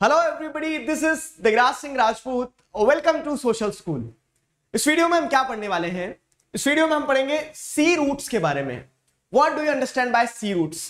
Hello everybody this is Digraj Singh Rajput welcome to social school इस video में हम क्या पढ़ने वाले हैं? इस वीडियो में हम पढ़ेंगे सी रूट्स के बारे में। What do you understand by sea routes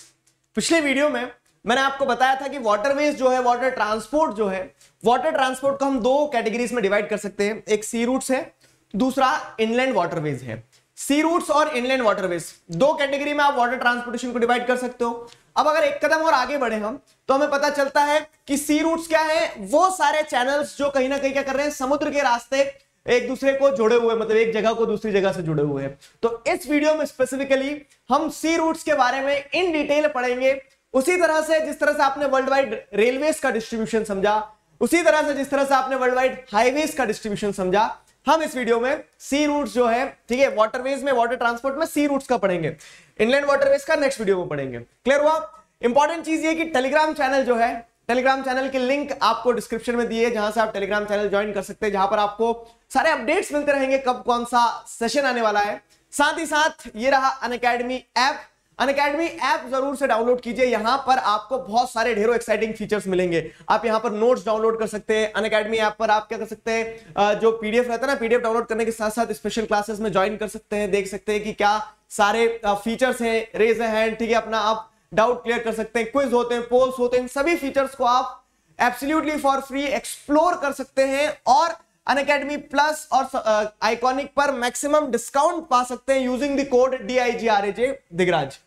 पिछले वीडियो में मैंने आपको बताया था कि वाटरवेज जो है वाटर ट्रांसपोर्ट जो है वाटर ट्रांसपोर्ट को हम दो कैटेगरीज में डिवाइड कर सकते हैं। एक सी रूट्स है, दूसरा इनलैंड वाटरवेज है। सी रूट्स और इनलैंड वाटरवेज दो कैटेगरी में आप वाटर ट्रांसपोर्टेशन को डिवाइड कर सकते हो। अब अगर एक कदम और आगे बढ़े हम तो हमें पता चलता है कि सी रूट्स क्या है? वो सारे चैनल्स जो कहीं ना कहीं क्या कर रहे हैं, समुद्र के रास्ते एक दूसरे को जुड़े हुए मतलब एक जगह को दूसरी जगह से जुड़े हुए हैं। तो इस वीडियो में स्पेसिफिकली हम सी रूट्स के बारे में इन डिटेल पढ़ेंगे। उसी तरह से जिस तरह से आपने वर्ल्ड वाइड रेलवेज का डिस्ट्रीब्यूशन समझा, उसी तरह से जिस तरह से आपने वर्ल्ड वाइड हाईवेज का डिस्ट्रीब्यूशन समझा हम इस वीडियो में सी रूट्स जो है, ठीक है वाटरवेज में वाटर ट्रांसपोर्ट में सी रूट्स का पढ़ेंगे। इनलैंड वाटरवेज का नेक्स्ट वीडियो में पढ़ेंगे। क्लियर हुआ? इंपॉर्टेंट चीज़ ये कि टेलीग्राम चैनल जो है टेलीग्राम चैनल की लिंक आपको डिस्क्रिप्शन में दी है, जहाँ से आप टेलीग्राम चैनल ज्वाइन कर सकते हैं, जहाँ पर आपको सारे अपडेट्स मिलते रहेंगे, कब कौन सा सेशन आने वाला है। साथ ही साथ ये रहा अन ऐप अन अकेडमी ऐप ज़रूर से डाउनलोड कीजिए। यहाँ पर आपको बहुत सारे ढेरों एक्साइटिंग फीचर्स मिलेंगे। आप यहाँ पर नोट्स डाउनलोड कर सकते हैं। अन अकेडमी ऐप पर आप क्या कर सकते हैं? जो पीडीएफ रहता है ना पीडीएफ डाउनलोड करने के साथ साथ स्पेशल क्लासेस में ज्वाइन कर सकते हैं। देख सकते हैं कि क्या सारे फीचर्स हैं। रेज हैंड ठीक है, अपना आप डाउट क्लियर कर सकते हैं। क्विज होते हैं पोल्स होते हैं। सभी फीचर्स को आप एब्सोल्युटली फॉर फ्री एक्सप्लोर कर सकते हैं और अन अकेडमी प्लस और आइकॉनिक पर मैक्सिमम डिस्काउंट पा सकते हैं using the code D I G R A J Digraj.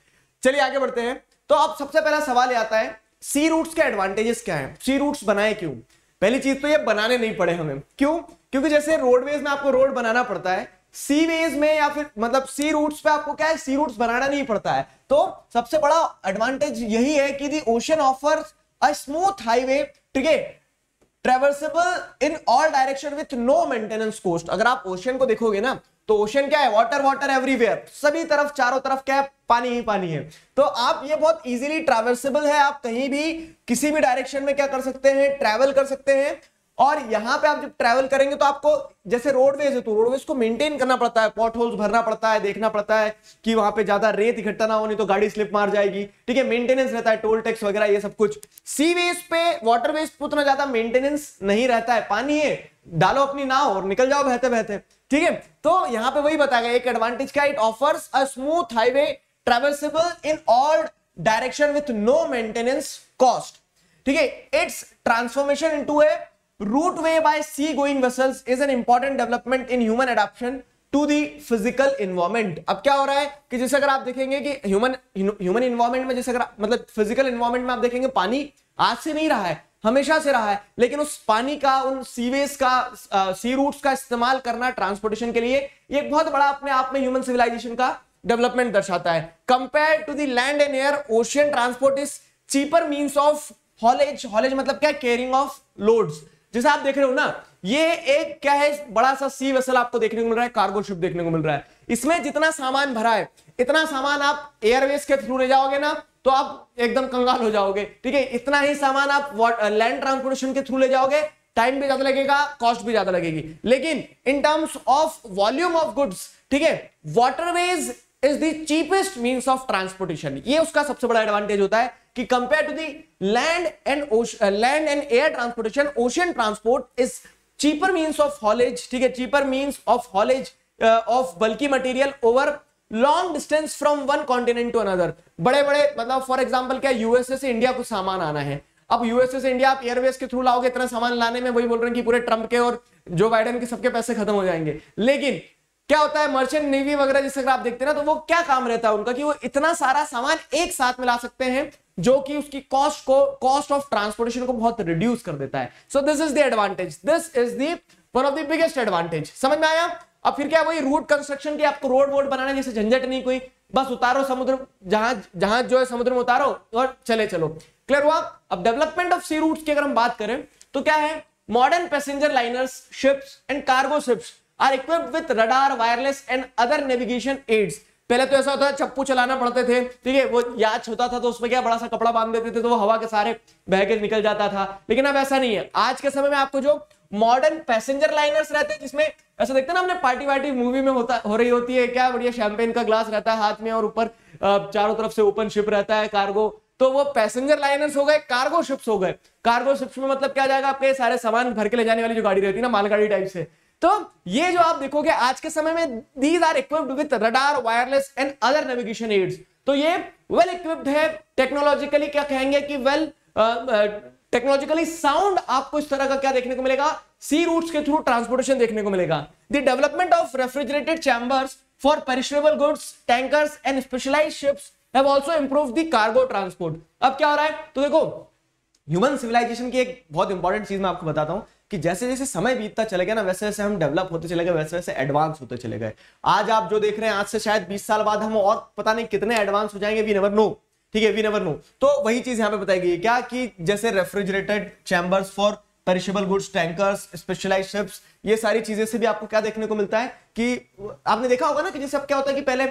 चलिए आगे बढ़ते हैं। तो अब सबसे पहला सवाल आता है, सी रूट्स के एडवांटेजेस क्या है? सी रूट्स बनाए क्यों? पहली चीज़ तो ये बनाने नहीं पड़े हमें। क्यों? क्योंकि जैसे रोडवेज़ में आपको रोड बनाना पड़ता है सी वेज में या फिर मतलब सी रूट्स पे आपको क्या है? सी रूट्स बनाना नहीं पड़ता है। तो सबसे बड़ा एडवांटेज यही है कि the ocean offer a smooth highway ठीक है? Traversable in all direction with no maintenance cost अगर आप ओशन को देखोगे ना तो ओशन क्या है? वाटर वाटर एवरीवेयर सभी तरफ़, चारों तरफ़ क्या है? पानी ही पानी है। तो आप ये बहुत इजीली ट्रेवर्सेबल है। आप कहीं भी किसी भी डायरेक्शन में क्या कर सकते हैं? ट्रेवल कर सकते हैं। और यहाँ पे आप जब ट्रैवल करेंगे तो आपको जैसे रोडवेज़ है तो रोडवेज़ को मेंटेन करना पड़ता है। पॉट होल्स भरना पड़ता है, देखना पड़ता है कि वहाँ पे ज़्यादा रेत इकट्ठा ना हो, नहीं तो गाड़ी स्लिप मार जाएगी। ठीक है मेंटेनेंस रहता है टोल टैक्स वगैरह, ये सब कुछ। सी वेज पे वाटर वेज पे उतना ज़्यादा मेंटेनेंस नहीं रहता है। पानी है, डालो अपनी नाव और निकल जाओ बहते बहते ठीक है? तो यहाँ पे वही बताया गया, एक एडवांटेज का it offers a smooth highway traversable in all direction with no maintenance cost ठीक है? Its transformation into a route way by sea going vessels is an important development in human adaptation. To the physical environment अब क्या हो रहा है कि जैसे अगर आप देखेंगे कि ह्यूमन ह्यूमन इन्वायरमेंट में जैसे अगर मतलब फ़िज़िकल इन्वायरमेंट में आप देखेंगे पानी आज से नहीं रहा है हमेशा से रहा है लेकिन उस पानी का उन सीवेज का आ, सी रूट्स का इस्तेमाल करना ट्रांसपोर्टेशन के लिए एक बहुत बड़ा अपने आप में ह्यूमन सिविलाइजेशन का डेवलपमेंट दर्शाता है। Compare to the land and air ocean transport is cheaper means of haulage haulage मतलब क्या? केयरिंग ऑफ़ लोड्स जैसे आप देख रहे हो ना ये एक, क्या है बड़ा सा सी वेसल आपको देखने को मिल रहा है कार्गो शिप देखने को मिल रहा है। इसमें जितना सामान भरा है, इतना सामान आप एयरवेज के थ्रू ले जाओगे ना तो आप एकदम कंगाल हो जाओगे, ठीक है? इतना ही सामान आप लैंड ट्रांसपोर्टेशन के थ्रू ले जाओगे टाइम भी ज़्यादा लगेगा कॉस्ट भी ज़्यादा लगेगी। लेकिन in terms of volume of goods ठीक है waterways is the cheapest means of transportation ये उसका सबसे बड़ा एडवांटेज होता है कि compare to the land and land and air transportation ocean transport is cheaper means of haulage ठीक है? Cheaper means of haulage of bulk material over long distance from one continent to another बड़े बड़े मतलब for example क्या USA से India को सामान आना है? अब यूएसए से इंडिया आप एयरवेज के थ्रू लाओगे, इतना सामान लाने में वही बोल रहे हैं कि पूरे ट्रंप के और जो बाइडन के सबके पैसे खत्म हो जाएँगे। लेकिन क्या होता है मर्चेंट नेवी वगैरह जिस अगर आप देखते हैं ना तो वो क्या काम रहता है उनका कि वो इतना सारा सामान एक साथ में ला सकते हैं, जो कि उसकी कॉस्ट को कॉस्ट ऑफ़ ट्रांसपोर्टेशन को बहुत रिड्यूस कर देता है। So this is the advantage this is the one of the biggest advantage समझ में आया? अब फिर क्या वही रूट कंस्ट्रक्शन की आपको रोड वोड बनाना जैसे झंझट नहीं कोई, बस उतारो समुद्र, जहाँ जहाँ जो है समुद्र में उतारो और चले चलो। क्लियर हुआ? अब डेवलपमेंट ऑफ़ सी रूट्स की अगर हम बात करें तो क्या है? Modern passenger liners ships and cargo ships are equipped with radar wireless and other navigation aids पहले तो ऐसा होता है चप्पू चलाना पड़ते थे। ठीक है, वो याच होता था तो उसमें क्या, बड़ा सा कपड़ा बाँध देते थे तो वो हवा के सारे बह के निकल जाता था। लेकिन अब ऐसा नहीं है। आज के समय में आपको जो मॉडर्न पैसेंजर लाइनर्स रहते हैं, जिसमें ऐसा देखते ना हमने पार्टी वार्टी मूवी में होता, हो रही होती है, क्या बढ़िया शैंपेन का ग्लास रहता है हाथ में और ऊपर चारों तरफ़ से ओपन शिप रहता है कार्गो तो वो पैसेंजर लाइनर्स हो गए कार्गो शिप्स हो गए। कार्गो शिप्स में मतलब क्या जाएगा, आपके सारे सामान भर के ले जाने वाली जो गाड़ी रहती है ना, मालगाड़ी टाइप से। तो ये जो आप देखोगे, आज के समय में these are equipped with radar wireless and other navigation aids तो ये वेल इक्विप्ड है टेक्नोलॉजिकली क्या कहेंगे कि वेल टेक्नोलॉजिकली साउंड आपको इस तरह का क्या देखने को मिलेगा? सी रूट्स के थ्रू ट्रांसपोर्टेशन देखने को मिलेगा. The development of refrigerated chambers for perishable goods tankers and specialise ships have the cargo transport अब क्या हो रहा है? तो देखो ह्यूमन सिविलाइजेशन की एक बहुत इंपॉर्टेंट चीज़ मैं आपको बताता हूँ। कि जैसे जैसे समय बीतता चले गया ना, वैसे वैसे हम डेवलप होते चले गए, वैसे वैसे एडवांस होते चले गए। आज आप जो देख रहे हैं, आज से शायद 20 साल बाद हम और पता नहीं कितने एडवांस हो जाएँगे वी नेवर नो ठीक है वी नेवर नो तो वही चीज़ यहाँ पे बताई गई है क्या कि जैसे refrigerated chambers for perishable goods tankers specialise ships ये सारी चीज़ें से भी आपको क्या देखने को मिलता है कि आपने देखा होगा ना कि जैसे अब क्या होता है कि पहले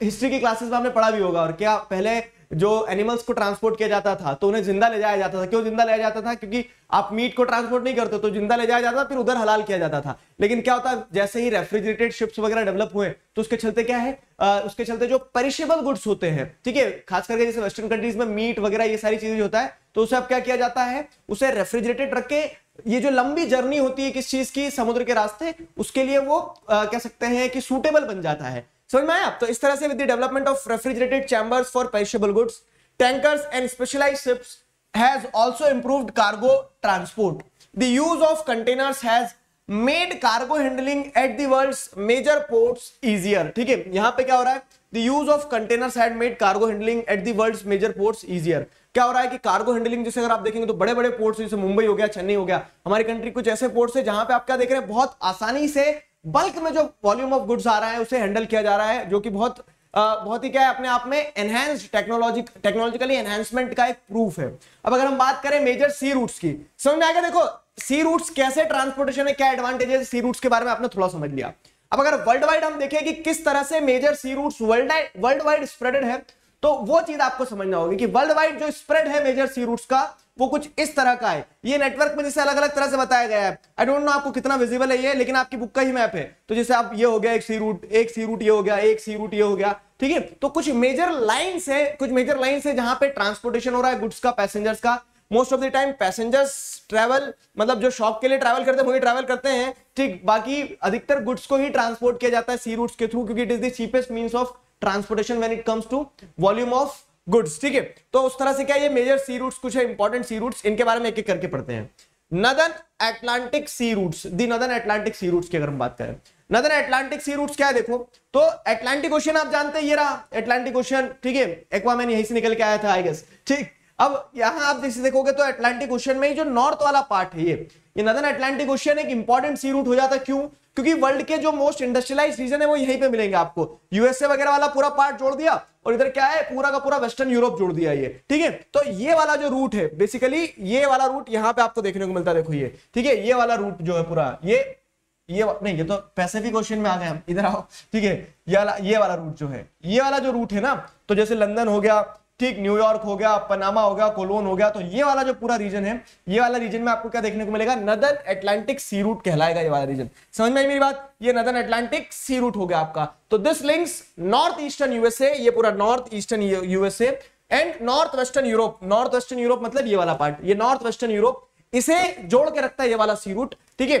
हिस्ट्री की क्लासेस में आपने पढ़ा भी होगा और क्या पहले जो एनिमल्स को ट्रांसपोर्ट किया जाता था तो उन्हें ज़िंदा ले जाया जाता था। क्यों ज़िंदा ले जाता था? क्योंकि आप मीट को ट्रांसपोर्ट नहीं करते तो ज़िंदा ले जाया जाता था फिर उधर हलाल किया जाता था। लेकिन क्या होता है जैसे ही रेफ्रिजरेटेड शिप्स वगैरह डेवलप हुए तो उसके चलते क्या है? आ, उसके चलते जो परिशेबल गुड्स होते हैं ठीक है? खास करके जैसे वेस्टर्न कंट्रीज़ में मीट वगैरह ये सारी चीज़ें होता है तो उसे अब क्या किया जाता है? उसे रेफ्रिजरेटेड रख के ये जो लंबी जर्नी होती है किस चीज़ की समुद्र के रास्ते उसके लिए वो आ, कह सकते हैं कि सूटेबल बन जाता है। समझ में आप तो इस तरह से with development of refrigerated chambers for perishable goods tankers and specialise ships has also improved cargo transport the use of containers has made cargo handling at world major port easier ठीक है? यहाँ पे क्या हो रहा है? The use of containers had made cargo handling at world major ports easier क्या हो रहा है कि कार्गो हैंडलिंग जैसे अगर आप देखेंगे तो बड़े बड़े पोर्ट्स जैसे मुंबई हो गया, चेन्नई हो गया, हमारी कंट्री कुछ ऐसे पोर्ट्स है जहाँ पे आप क्या देख रहे हैं? बहुत आसानी से बल्क में जो वॉल्यूम ऑफ़ गुड्स आ रहा है, उसे हैंडल किया जा रहा है, जो कि बहुत बहुत ही क्या है, अपने आप में एनहेंस्ड टेक्नोलॉजी टेक्नोलॉजिकली एनहेंसमेंट का एक प्रूफ है। अब अगर हम बात करें मेजर सी रूट्स की, समझ में आएगा देखो सी रूट्स कैसे ट्रांसपोर्टेशन है क्या एडवांटेजेस सी रूट्स के बारे में आपने थोड़ा समझ लिया। अब अगर वर्ल्ड वाइड हम देखें कि किस तरह से major sea routes world world wide spreaded है तो वो चीज़ आपको समझना होगी कि वर्ल्ड वाइड जो स्प्रेड है मेजर सी रूट्स का वो कुछ इस तरह का है। ये नेटवर्क में जैसे अलग अलग तरह से बताया गया है। आई डोंट नो आपको कितना विजिबल है ये, लेकिन आपकी बुक का ही मैप है। तो जैसे आप ये हो गया, एक सी रूट एक सी रूट ये हो गया, एक सी रूट ये हो गया, ठीक है? तो कुछ मेजर लाइन है, कुछ मेजर लाइन है जहाँ पे ट्रांसपोर्टेशन हो रहा है गुड्स का पैसेंजर्स का। Most of the time passengers travel मतलब जो शॉप के लिए ट्रैवल करते हैं, वही ट्रैवल करते हैं। ठीक, बाकी अधिकतर गुड्स को ही ट्रांसपोर्ट किया जाता है सी रूट्स के थ्रू क्योंकि it is the cheapest means of transportation when it comes to volume of goods ठीक है। तो उस तरह से क्या ये मेजर सी रूट्स कुछ है इंपॉर्टेंट सी रूट्स इनके बारे में एक एक करके पढ़ते हैं। Northern Atlantic sea routes the northern Atlantic sea routes की अगर हम बात करें। नदन एटलांटिक सी रूट्स क्या है देखो? तो एटलांटिक ओशियन आप जानते हैं, ये रहा। एटलांटिक ओशियन ठीक है। एक्वामैन यहीं से निकल के आया था आई गेस ठीक। अब यहाँ आप जैसे देखोगे तो अटलांटिक ओशियन में जो नॉर्थ वाला पार्ट है ये। ये नदन एटलांटिक ओशियन एक इंपॉर्टेंट सी रूट हो जाता है। क्यों? क्योंकि वर्ल्ड के जो मोस्ट इंडस्ट्रियलाइज रीजन है, वो यहीं पे मिलेंगे आपको। यूएसए वगैरह वाला पूरा पार्ट जोड़ दिया और इधर क्या है, पूरा का पूरा वेस्टर्न यूरोप जोड़ दिया ये। ठीक है? तो ये वाला जो रूट है बेसिकली ये वाला रूट यहाँ पे आपको देखने को मिलता है, देखो ये। ठीक है? ये वाला रूट जो है पूरा, ये ये नहीं, ये तो पैसिफिक ओशन में आ गए हम। इधर आओ। ठीक है? ये वाला ये वाला रूट जो है, ये वाला जो रूट है ना तो जैसे लंदन हो गया ठीक न्यूयॉर्क हो गया, पनामा हो गया, कोलोन हो गया तो ये वाला जो पूरा रीजन है, ये वाला रीजन में आपको क्या देखने को मिलेगा? नदर एटलांटिक सी रूट कहलाएगा ये वाला रीजन समझ में आई मेरी बात? ये नदर एटलांटिक सी रूट हो गया आपका। तो this links north eastern USA ये पूरा north eastern USA and north western Europe north western Europe मतलब ये वाला पार्ट ये नॉर्थ वेस्टर्न यूरोप इसे जोड़ के रखता है ये वाला सी रूट ठीक है?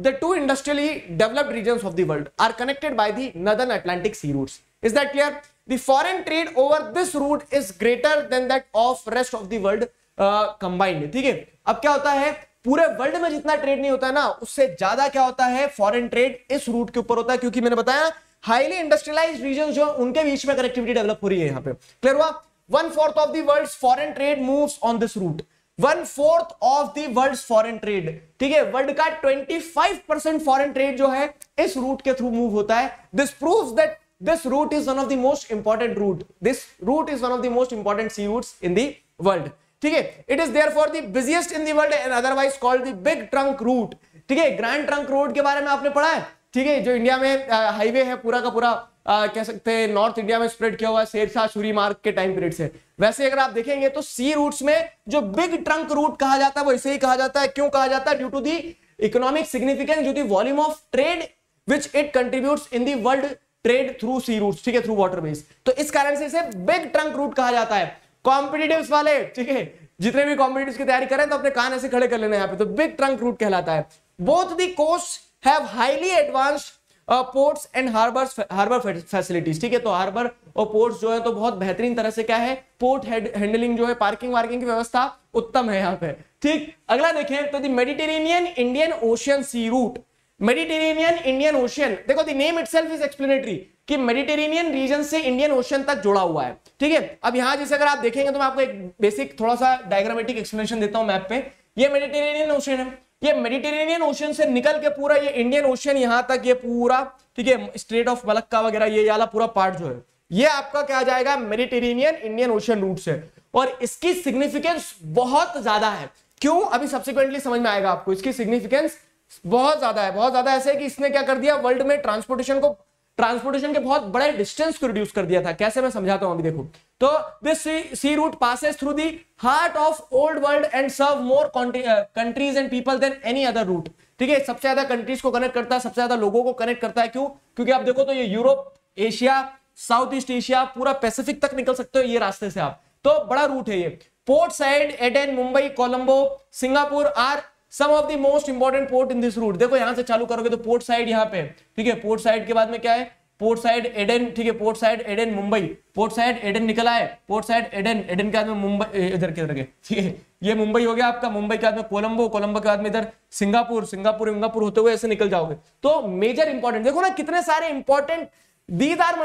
The two industrially developed region of the world are connected by the northern Atlantic sea routes is that clear the foreign trade over this route is greater than that of rest of the world uh, combined. ठीक है? अब क्या होता है? पूरे world में जितना trade नहीं होता है ना उससे ज़्यादा क्या होता है? फॉरेन ट्रेड इस रूट के ऊपर होता है क्योंकि मैंने बताया हाईली इंडस्ट्रियलाइज रीजन जो उनके बीच में कनेक्टिविटी डेवलप हो रही है यहाँ पे। क्लियर हुआ? One fourth of the world foreign trade moves on this route one fourth of the world foreign trade ठीक है? वर्ल्ड का 25 परसेंट फॉरेन ट्रेड जो है इस रूट के थ्रू मूव होता है। This proves that this route is one of the most important route this route is one of the most important sea routes in the world. ठीक है? It is therefore the busiest in the world and otherwise called the big trunk route ठीक है? Grand trunk road के बारे में आपने पढ़ा है? ठीक है? जो इंडिया में हाईवे है पूरा का पूरा आ, कह सकते हैं नॉर्थ इंडिया में स्प्रेड किया हुआ है शेरशाह सूरी मार्ग के टाइम पीरियड से। वैसे अगर आप देखेंगे तो सी रूट्स में जो बिग ट्रंक रूट कहा जाता है वो इसे ही कहा जाता है। क्यों कहा जाता है? Due to the economic significance due to volume of trade which it contributes in the world trade through sea route ठीक है थ्रू वाटर बेस तो इस कारण से इसे बिग ट्रंक रूट कहा जाता है। कॉम्पिटिटिव वाले, ठीक है, जितने भी कॉम्पिटिटिव की तैयारी करें तो अपने कान ऐसे खड़े कर लेना यहाँ पे। तो बिग ट्रंक रूट कहलाता है। Both the coast have highly advanced ports and harbour harbour facilities ठीक है। तो हार्बर और पोर्ट्स जो है तो बहुत बेहतरीन तरह से क्या है पोर्ट हैंडलिंग जो है पार्किंग वार्किंग की व्यवस्था उत्तम है यहाँ पे। ठीक, अगला देखें तो the Mediterranean Indian ocean sea route Mediterranean Indian ocean देखो the name itself is explanatory कि मेडिटेरेनियन रीजन से इंडियन ओशियन तक जुड़ा हुआ है। ठीक है? अब यहाँ जैसे अगर आप देखेंगे तो मैं आपको एक बेसिक थोड़ा सा डायग्रामेटिक एक्सप्लेनेशन देता हूँ मैप पे। ये मेडिटेरेनियन ओशियन है। ये मेडिटेरेनियन ओशियन से निकल के पूरा ये इंडियन ओशियन यहाँ तक ये पूरा, ठीक है स्ट्रेट ऑफ़ मलक्का वगैरह, ये वाला पूरा पार्ट जो है, ये आपका क्या जाएगा? मेडिटेरेनियन इंडियन ओशियन रूट से। और इसकी सिग्निफिकेंस बहुत ज़्यादा है। क्यों? अभी सब्सिक्वेंटली समझ में आएगा आपको। इसकी सिग्निफिकेंस बहुत ज़्यादा है, बहुत ज़्यादा ऐसे है कि इसने क्या कर दिया? वर्ल्ड में ट्रांसपोर्टेशन को ट्रांसपोर्टेशन के बहुत बड़े डिस्टेंस को रिड्यूस कर दिया था। कैसे मैं समझाता हूँ अभी देखो। तो this sea route passes through the heart of old world and serve more countries and people than any other route ठीक है? सबसे ज़्यादा कंट्रीज़ को कनेक्ट करता है सबसे ज़्यादा लोगों को कनेक्ट करता है। क्यों? क्योंकि आप देखो तो ये Europe Asia South East Asia पूरा पैसिफिक तक निकल सकते हो ये रास्ते से आप। तो बड़ा रूट है ये। Port Said Aden Mumbai Colombo Singapore are some of the most important port in this route देखो, यहाँ से चालू करोगे तो पोर्ट साइड यहाँ पे ठीक है पोर्ट साइड के बाद में क्या है? पोर्ट साइड एडन ठीक है Port Said Aden Mumbai Port Said Aden निकला है। पोर्ट साइड एडन एडन के बाद में मुंबई इधर के, इधर ठीक है, ये मुंबई हो गया आपका। मुंबई के बाद में कोलंबो कोलंबो के बाद में इधर सिंगापुर सिंगापुर सिंगापुर होते हुए ऐसे निकल जाओगे। तो मेजर इंपॉर्टेंट देखो ना, कितने सारे इंपॉर्टेंट दीज आर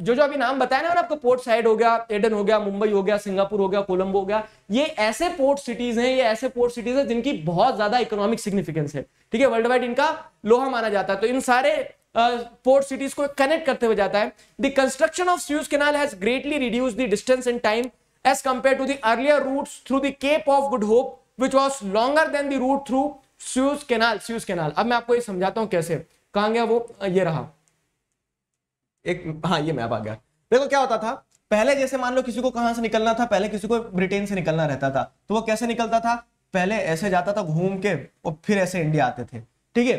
जो जो अभी नाम बताया ना आपको पोर्ट साइड हो गया एडन हो गया मुंबई हो गया सिंगापुर हो गया कोलंबो हो गया ये ऐसे पोर्ट सिटीज़ हैं ये ऐसे पोर्ट सिटीज़ हैं जिनकी बहुत ज़्यादा इकोनॉमिक सिग्निफिकेंस है। ठीक है वर्ल्ड वाइड इनका लोहा माना जाता है तो इन सारे पोर्ट uh, सिटीज़ को कनेक्ट करते हुए जाता है। The construction of Suez Canal has greatly reduce the distance and time as compare to the earlier routes through the Cape of Good Hope which was longer than the route through Suez Canal Suez Canal अब मैं आपको ये समझाता हूँ कैसे। कहा गया वो? ये रहा। एक हाँ ये मैप आ गया। देखो, क्या होता था? पहले जैसे मान लो किसी को कहाँ से निकलना था, पहले किसी को ब्रिटेन से निकलना रहता था। तो वो कैसे निकलता था? पहले ऐसे जाता था घूम के और फिर ऐसे इंडिया आते थे। ठीक है?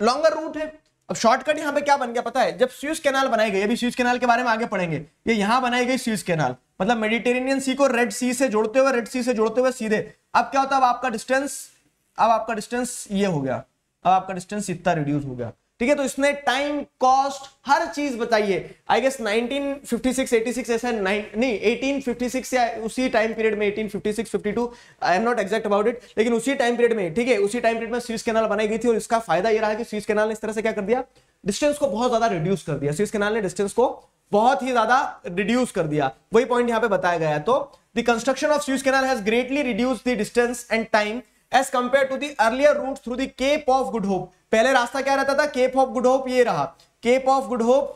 लॉन्गर रूट है। अब शॉर्टकट यहाँ पे क्या बन गया पता है? जब स्यूज कैनाल बनाई गई, अभी स्यूज कैनाल के बारे में आगे पढ़ेंगे। ये यहाँ बनाई गई स्यूज कैनाल मतलब मेडिटेरेनियन सी को रेड सी से जोड़ते हुए रेड सी से जोड़ते हुए सीधे। अब क्या होता है? अब आपका डिस्टेंस अब आपका डिस्टेंस ये हो गया। अब आपका डिस्टेंस इतना रिड्यूस हो गया। ठीक है तो इसने टाइम कॉस्ट हर चीज़ बताइए आई गेस 1956 86 ऐसा नहीं 1856 या उसी टाइम पीरियड में 1856 52 I am not exact about it लेकिन उसी टाइम पीरियड में, ठीक है, उसी टाइम पीरियड में स्विस कैनाल बनाई गई थी और इसका फ़ायदा ये रहा कि स्विस कैनाल ने इस तरह से क्या कर दिया? डिस्टेंस को बहुत ज़्यादा रिड्यूस कर दिया। स्विस कैनाल ने डिस्टेंस को बहुत ही ज़्यादा रिड्यूस कर दिया। वही पॉइंट यहाँ पे बताया गया तो the construction of Suez Canal has greatly reduce the distance and time as compare to the earlier route through the Cape of Good Hope पहले रास्ता क्या रहता था? केप ऑफ़ गुड होप ये रहा। केप ऑफ़ गुड होप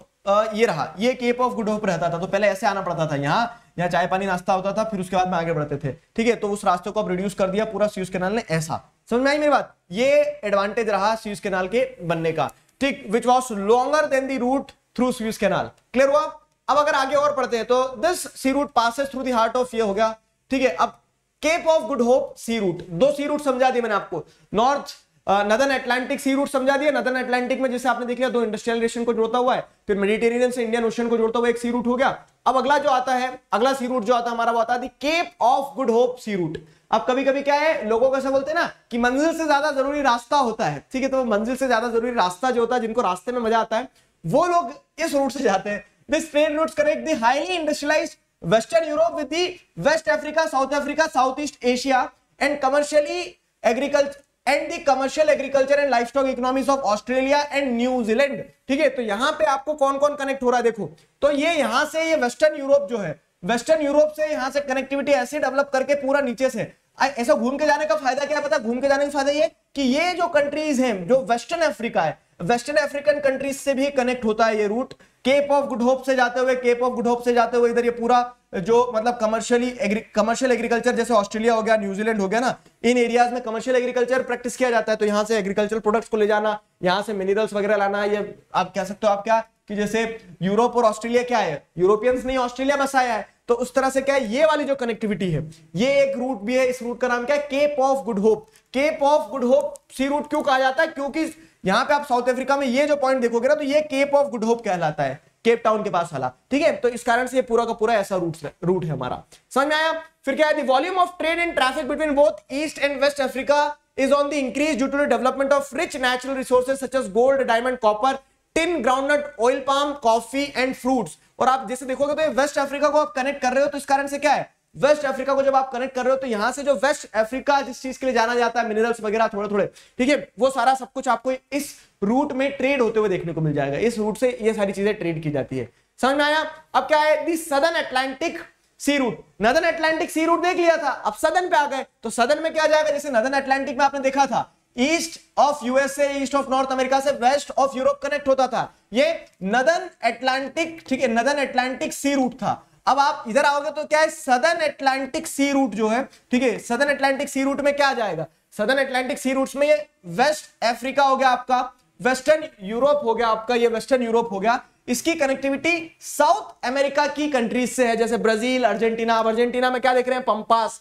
ये रहा। ये केप ऑफ़ गुड होप रहता था। तो पहले ऐसे आना पड़ता था यहाँ। यहाँ चाय पानी नाश्ता होता था, फिर उसके बाद में आगे बढ़ते थे। ठीक है? तो उस रास्ते को अब रिड्यूस कर दिया पूरा स्यूज कैनाल ने ऐसा। समझ में आई मेरी बात? ये एडवांटेज रहा स्यूज कैनाल के बनने का। ठीक? Which was longer than the route through Suez Canal clear हुआ? अब अगर आगे और पढ़ते हैं तो this sea route passes through the heart of ये हो गया। ठीक है? अब Cape of Good Hope sea route दो सी रूट समझा दिए मैंने आपको. North northern Atlantic sea route समझा दिया. नदन अटलांटिक में जैसे आपने देखा, दो इंडस्ट्रियल रिलेशन को जोड़ता हुआ है. फिर मेडिटेरियन से इंडियन ओशन को जोड़ता हुआ एक सी रूट हो गया. अब अगला जो आता है, अगला सी रूट जो आता है हमारा, वो आता है Cape of Good Hope sea route अब कभी कभी क्या है, लोगों को ऐसा बोलते हैं ना, कि मंजिल से ज़्यादा ज़रूरी रास्ता होता है. ठीक है तो मंजिल से ज़्यादा ज़रूरी रास्ता जो होता है, जिनको रास्ते में मज़ा आता है, वो लोग इस रूट से जाते हैं. This train route connect the highly industrialised Europe with the West Africa South Africa South East Asia and commercially agriculture and the commercial agriculture and life stock economics of Australia and New Zealand ठीक है? तो यहाँ पे आपको कौन कौन connect हो रहा है? देखो तो ये यहाँ से ये वेस्टर्न यूरोप जो है वेस्टर्न यूरोप से यहाँ से कनेक्टिविटी ऐसे डेवलप करके पूरा नीचे से ऐसा घूम के जाने का फ़ायदा क्या पता? घूम के जाने का फ़ायदा ये कि ये जो कंट्रीज़ हैं, जो वेस्टर्न अफ्रीका है वेस्टर्न अफ्रीकन कंट्रीज़ से भी कनेक्ट होता है ये route Cape of Good Hope से जाते हुए केप ऑफ़ गुड होप से जाते हुए इधर ये पूरा जो मतलब कमर्शियली कमर्शियल एग्रीकल्चर जैसे ऑस्ट्रेलिया हो गया न्यूजीलैंड हो गया ना, इन एरियाज़ में कमर्शियल एग्रीकल्चर प्रैक्टिस किया जाता है। तो यहाँ से एग्रीकल्चर प्रोडक्ट्स को ले जाना, यहाँ से मिनरल्स वगैरह लाना ये आप कह सकते हो आप क्या? कि जैसे यूरोप और ऑस्ट्रेलिया क्या है? यूरोपियंस नहीं ऑस्ट्रेलिया बसाया है। तो उस तरह से क्या है? ये वाली जो कनेक्टिविटी है, ये एक रूट भी है। इस रूट का नाम क्या है? Cape of Good Hope Cape of Good Hope sea route क्यों कहा जाता है? क्योंकि यहाँ पे आप साउथ अफ्रीका में ये जो पॉइंट देखोगे ना तो ये केप ऑफ़ गुड होप कहलाता है केप टाउन के पास वाला। ठीक है? तो इस कारण से ये पूरा का पूरा ऐसा रूट रूट है हमारा। समझ में आया? फिर क्या है? Volume of trade and traffic between both east and west Africa is on the increase due to the development of rich natural resources such as gold, diamond, copper, tin, groundnut, oil palm, coffee and. और आप जैसे देखोगे तो waste Africa को आप connect कर रहे हो तो इस कारण से क्या है? वेस्ट अफ्रीका को जब आप कनेक्ट कर रहे हो तो यहाँ से जो वेस्ट अफ्रीका जिस चीज़ के लिए जाना जाता है मिनरल्स वगैरह थोड़े थोड़े ठीक है? वो सारा सब कुछ आपको इस रूट में ट्रेड होते हुए देखने को मिल जाएगा। इस रूट से ये सारी चीज़ें ट्रेड की जाती है। समझ में आया? अब क्या है? The southern Atlantic sea route northern Atlantic sea route देख लिया था। अब सदन पे आ गए। तो सदन में क्या जाएगा? जैसे नदन अटलांटिक में आपने देखा था east of USA east of North America से वेस्ट ऑफ़ यूरोप कनेक्ट होता था। ये नदन अटलांटिक ठीक है? नदन अटलांटिक सी रूट था। अब आप इधर आओगे तो क्या है? सदर्न अटलांटिक सी रूट जो है, ठीक है सदर्न अटलांटिक सी रूट में क्या जाएगा? सदर्न अटलांटिक सी रूट में ये वेस्ट अफ्रीका हो गया आपका वेस्टर्न यूरोप हो गया आपका, ये वेस्टर्न यूरोप हो गया। इसकी कनेक्टिविटी साउथ अमेरिका की कंट्रीज़ से है, जैसे ब्राज़ील अर्जेंटीना अब अर्जेंटीना में क्या देख रहे हैं? पंपास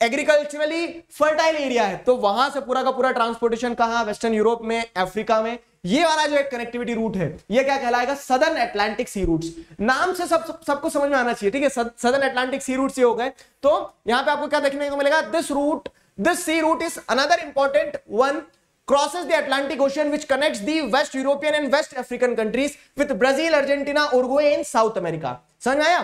एग्रीकल्चरली फर्टाइल एरिया है तो वहाँ से पूरा का पूरा ट्रांसपोर्टेशन कहा? वेस्टर्न यूरोप में अफ्रीका में। ये वाला जो एक कनेक्टिविटी रूट है, ये क्या कहलाएगा? सदर्न अटलांटिक सी रूट्स नाम से सब सबको सब समझ में आना चाहिए, ठीक है? सदर्न अटलांटिक सी रूट्स ये हो गए। तो यहाँ पे आपको क्या देखने को मिलेगा? This route this sea route is another important one crosses the Atlantic ocean which connects the west European and west African countries with Brazil Argentina Uruguay in South America समझ आया?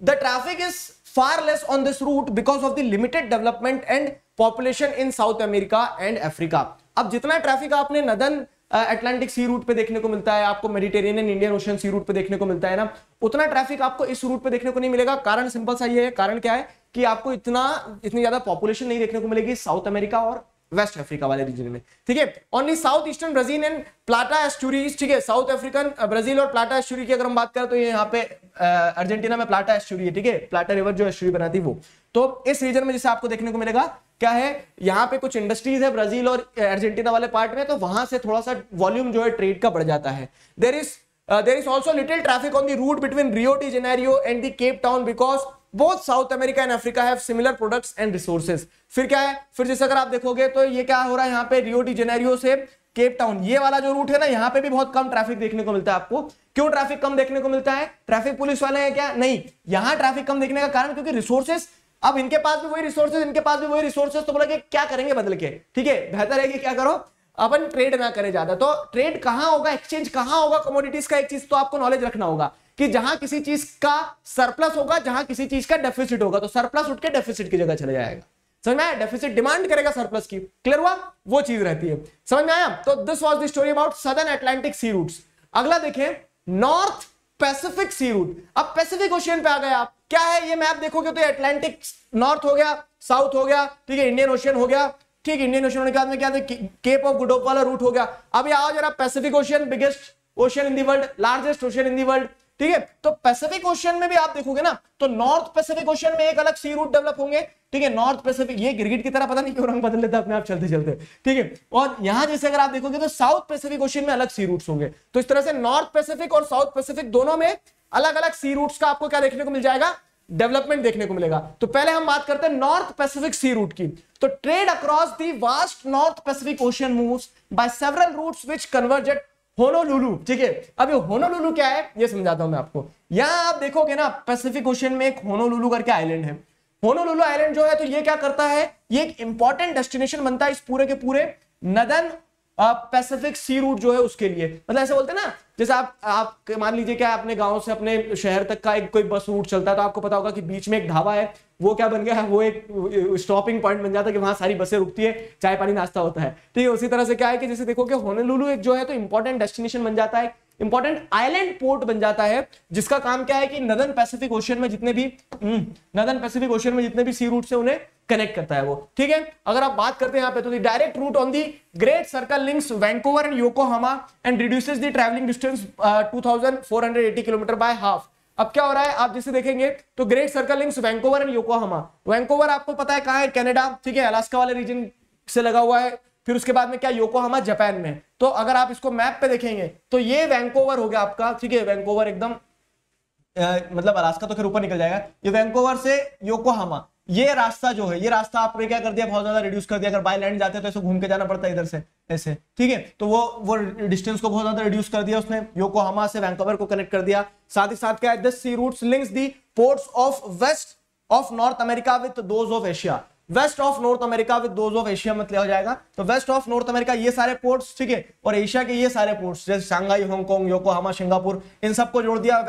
The traffic is far less on this route because of the limited development and population in South America and Africa अब जितना traffic आपने northern Atlantic sea route पे देखने को मिलता है, आपको Mediterranean Indian ocean sea route पे देखने को मिलता है ना। उतना ट्रैफ़िक आपको इस रूट पे देखने को नहीं मिलेगा। कारण सिंपल सा ये है, कारण क्या है कि आपको इतना, इतनी ज़्यादा पॉपुलेशन नहीं देखने को मिलेगी साउथ अमेरिका और वेस्ट अफ्रीका वाले रीजन में। ठीक है? Only south eastern Brazil and Plata estuaries ठीक है? साउथ अफ्रीकन ब्राज़ील और प्लाटा एस्टूरी की अगर हम बात करें तो ये यहाँ पे अर्जेंटीना में प्लाटा एस्टूरी है, ठीक है? प्लाटा रिवर जो एस्टूरी बनाती वो। तो इस रीजन में जैसे आपको देखने को मिलेगा, क्या है? यहाँ पे कुछ इंडस्ट्रीज़ है ब्राज़ील और अर्जेंटीना वाले पार्ट में तो वहाँ से थोड़ा सा वॉल्यूम जो है ट्रेड का बढ़ जाता है। There is there is also little traffic on the route between Rio de Janeiro and the Cape Town because both South America and Africa have similar products and resources फिर क्या है? फिर जैसे अगर आप देखोगे तो ये क्या हो रहा है? यहाँ पे रियो डी जेनेरियो से केप टाउन ये वाला जो रूट है ना, यहाँ पे भी बहुत कम ट्रैफ़िक देखने को मिलता है आपको। क्यों ट्रैफ़िक कम देखने को मिलता है? ट्रैफ़िक पुलिस वाले हैं क्या? नहीं। यहाँ ट्रैफ़िक कम देखने का कारण क्योंकि रिसोर्सेस अब इनके पास भी वही रिसोर्सेज इनके पास भी वही रिसोर्सेज तो बोला क्या करेंगे बदल के? ठीक है? बेहतर है कि क्या करो? अपन ट्रेड ना करें ज़्यादा। तो ट्रेड कहाँ होगा? एक्सचेंज कहाँ होगा? कमोडिटीज का एक चीज़ तो आपको नॉलेज रखना होगा कि जहाँ किसी चीज़ का सरप्लस होगा, जहाँ किसी चीज़ का डेफिसिट होगा तो सरप्लस उठ के डेफिसिट की जगह चले जाएगा। समझ में आया? डेफिसिट डिमांड करेगा सरप्लस की। क्लियर हुआ? वो चीज़ रहती है। समझ में आया? तो this was the story about southern Atlantic sea routes अगला देखें नॉर्थ पैसिफिक सी रूट अब पैसिफिक ओशियन पे आ गए आप। क्या है ये मैप देखोगे तो अटलांटिक नॉर्थ हो गया साउथ हो गया, ठीक है इंडियन ओशियन हो गया। ठीक इंडियन ओशियन होने के बाद में क्या केप ऑफ़ गुड वाला रूट हो गया। ये आओ जरा Pacific ocean biggest ocean in the world largest ocean in the world ठीक है? तो पैसिफिक ओशियन में भी आप देखोगे ना तो नॉर्थ पैसिफिक ओशियन में एक अलग सी रूट डेवलप होंगे, ठीक है? नॉर्थ पैसिफिक ये गिरगिट की तरह पता नहीं क्यों रंग बदल लेता अपने आप चलते चलते ठीक है? और यहाँ जैसे अगर आप देखोगे तो साउथ पैसिफिक ओशियन में अलग सी रूट्स होंगे। तो इस तरह से नॉर्थ पैसिफिक और साउथ पैसिफिक दोनों में अलग अलग सी रूट्स का आपको क्या देखने को मिल जाएगा? डेवलपमेंट देखने को मिलेगा। तो पहले हम बात करते हैं नॉर्थ पैसिफिक सी रूट की। तो trade across the vast north Pacific ocean moves by several routes which converge at Honolulu ठीक है? अब ये होनोलुलु क्या है? ये समझाता हूँ मैं आपको। यहाँ आप देखोगे ना पैसिफिक ओशन में एक होनोलुलु करके आइलैंड है। होनोलुलु आइलैंड जो है तो ये क्या करता है? ये एक इंपॉर्टेंट डेस्टिनेशन बनता है इस पूरे के पूरे नदन पैसिफिक सी रूट जो है उसके लिए। मतलब ऐसे बोलते हैं ना जैसे आप आप मान लीजिए क्या अपने गाँव से अपने शहर तक का एक कोई बस रूट चलता है तो आपको पता होगा कि बीच में एक ढाबा है, वो क्या बन गया है, वो एक स्टॉपिंग पॉइंट बन जाता है कि वहाँ सारी बसें रुकती है चाय पानी नाश्ता होता है। ठीक है उसी तरह से क्या है कि जैसे देखो कि होनेलुलु एक जो है तो इंपॉर्टेंट डेस्टिनेशन बन जाता है इंपॉर्टेंट आइलैंड पोर्ट बन जाता है, जिसका काम क्या है कि नदन पैसिफिक ओशन में जितने भी नदन पैसिफिक ओशन में जितने भी सी रूट से उन्हें कनेक्ट करता है वो। ठीक है? अगर आप बात करते हैं यहाँ पे तो direct route on the great circle links Vancouver and Yokohama and reduces the travelling distance 2480 kilometre by half अब क्या हो रहा है? आप जिसे देखेंगे तो great circle links Vancouver and Yokohama Vancouver आपको पता है कहाँ है? कनाडा ठीक है? अलास्का वाले रीजन से लगा हुआ है। फिर उसके बाद में क्या? योकोहामा जापान में। तो अगर आप इसको मैप पे देखेंगे तो ये वैंकोवर हो गया आपका, ठीक है? वैंकोवर एकदम मतलब अलास्का तो फिर ऊपर निकल जाएगा। ये वैंकोवर से योकोहामा ये रास्ता जो है, ये रास्ता आपने क्या कर दिया? बहुत ज़्यादा रिड्यूस कर दिया। अगर बाय लैंड जाते तो ऐसे घूम के जाना पड़ता है इधर से, ऐसे, ठीक है? तो वो वो डिस्टेंस को बहुत ज़्यादा रिड्यूस कर दिया उसने। योकोहामा से वैंकोवर को कनेक्ट कर दिया। साथ ही साथ क्या है? This sea routes links the ports of west of north America with those of Asia west of north America with those of Asia मतलब हो जाएगा। तो वेस्ट ऑफ़ नॉर्थ अमेरिका ये सारे पोर्ट्स ठीक है? और एशिया के ये सारे पोर्ट्स जैसे Shanghai Hong Kong Yokohama Singapore इन सबको जोड़ दिया।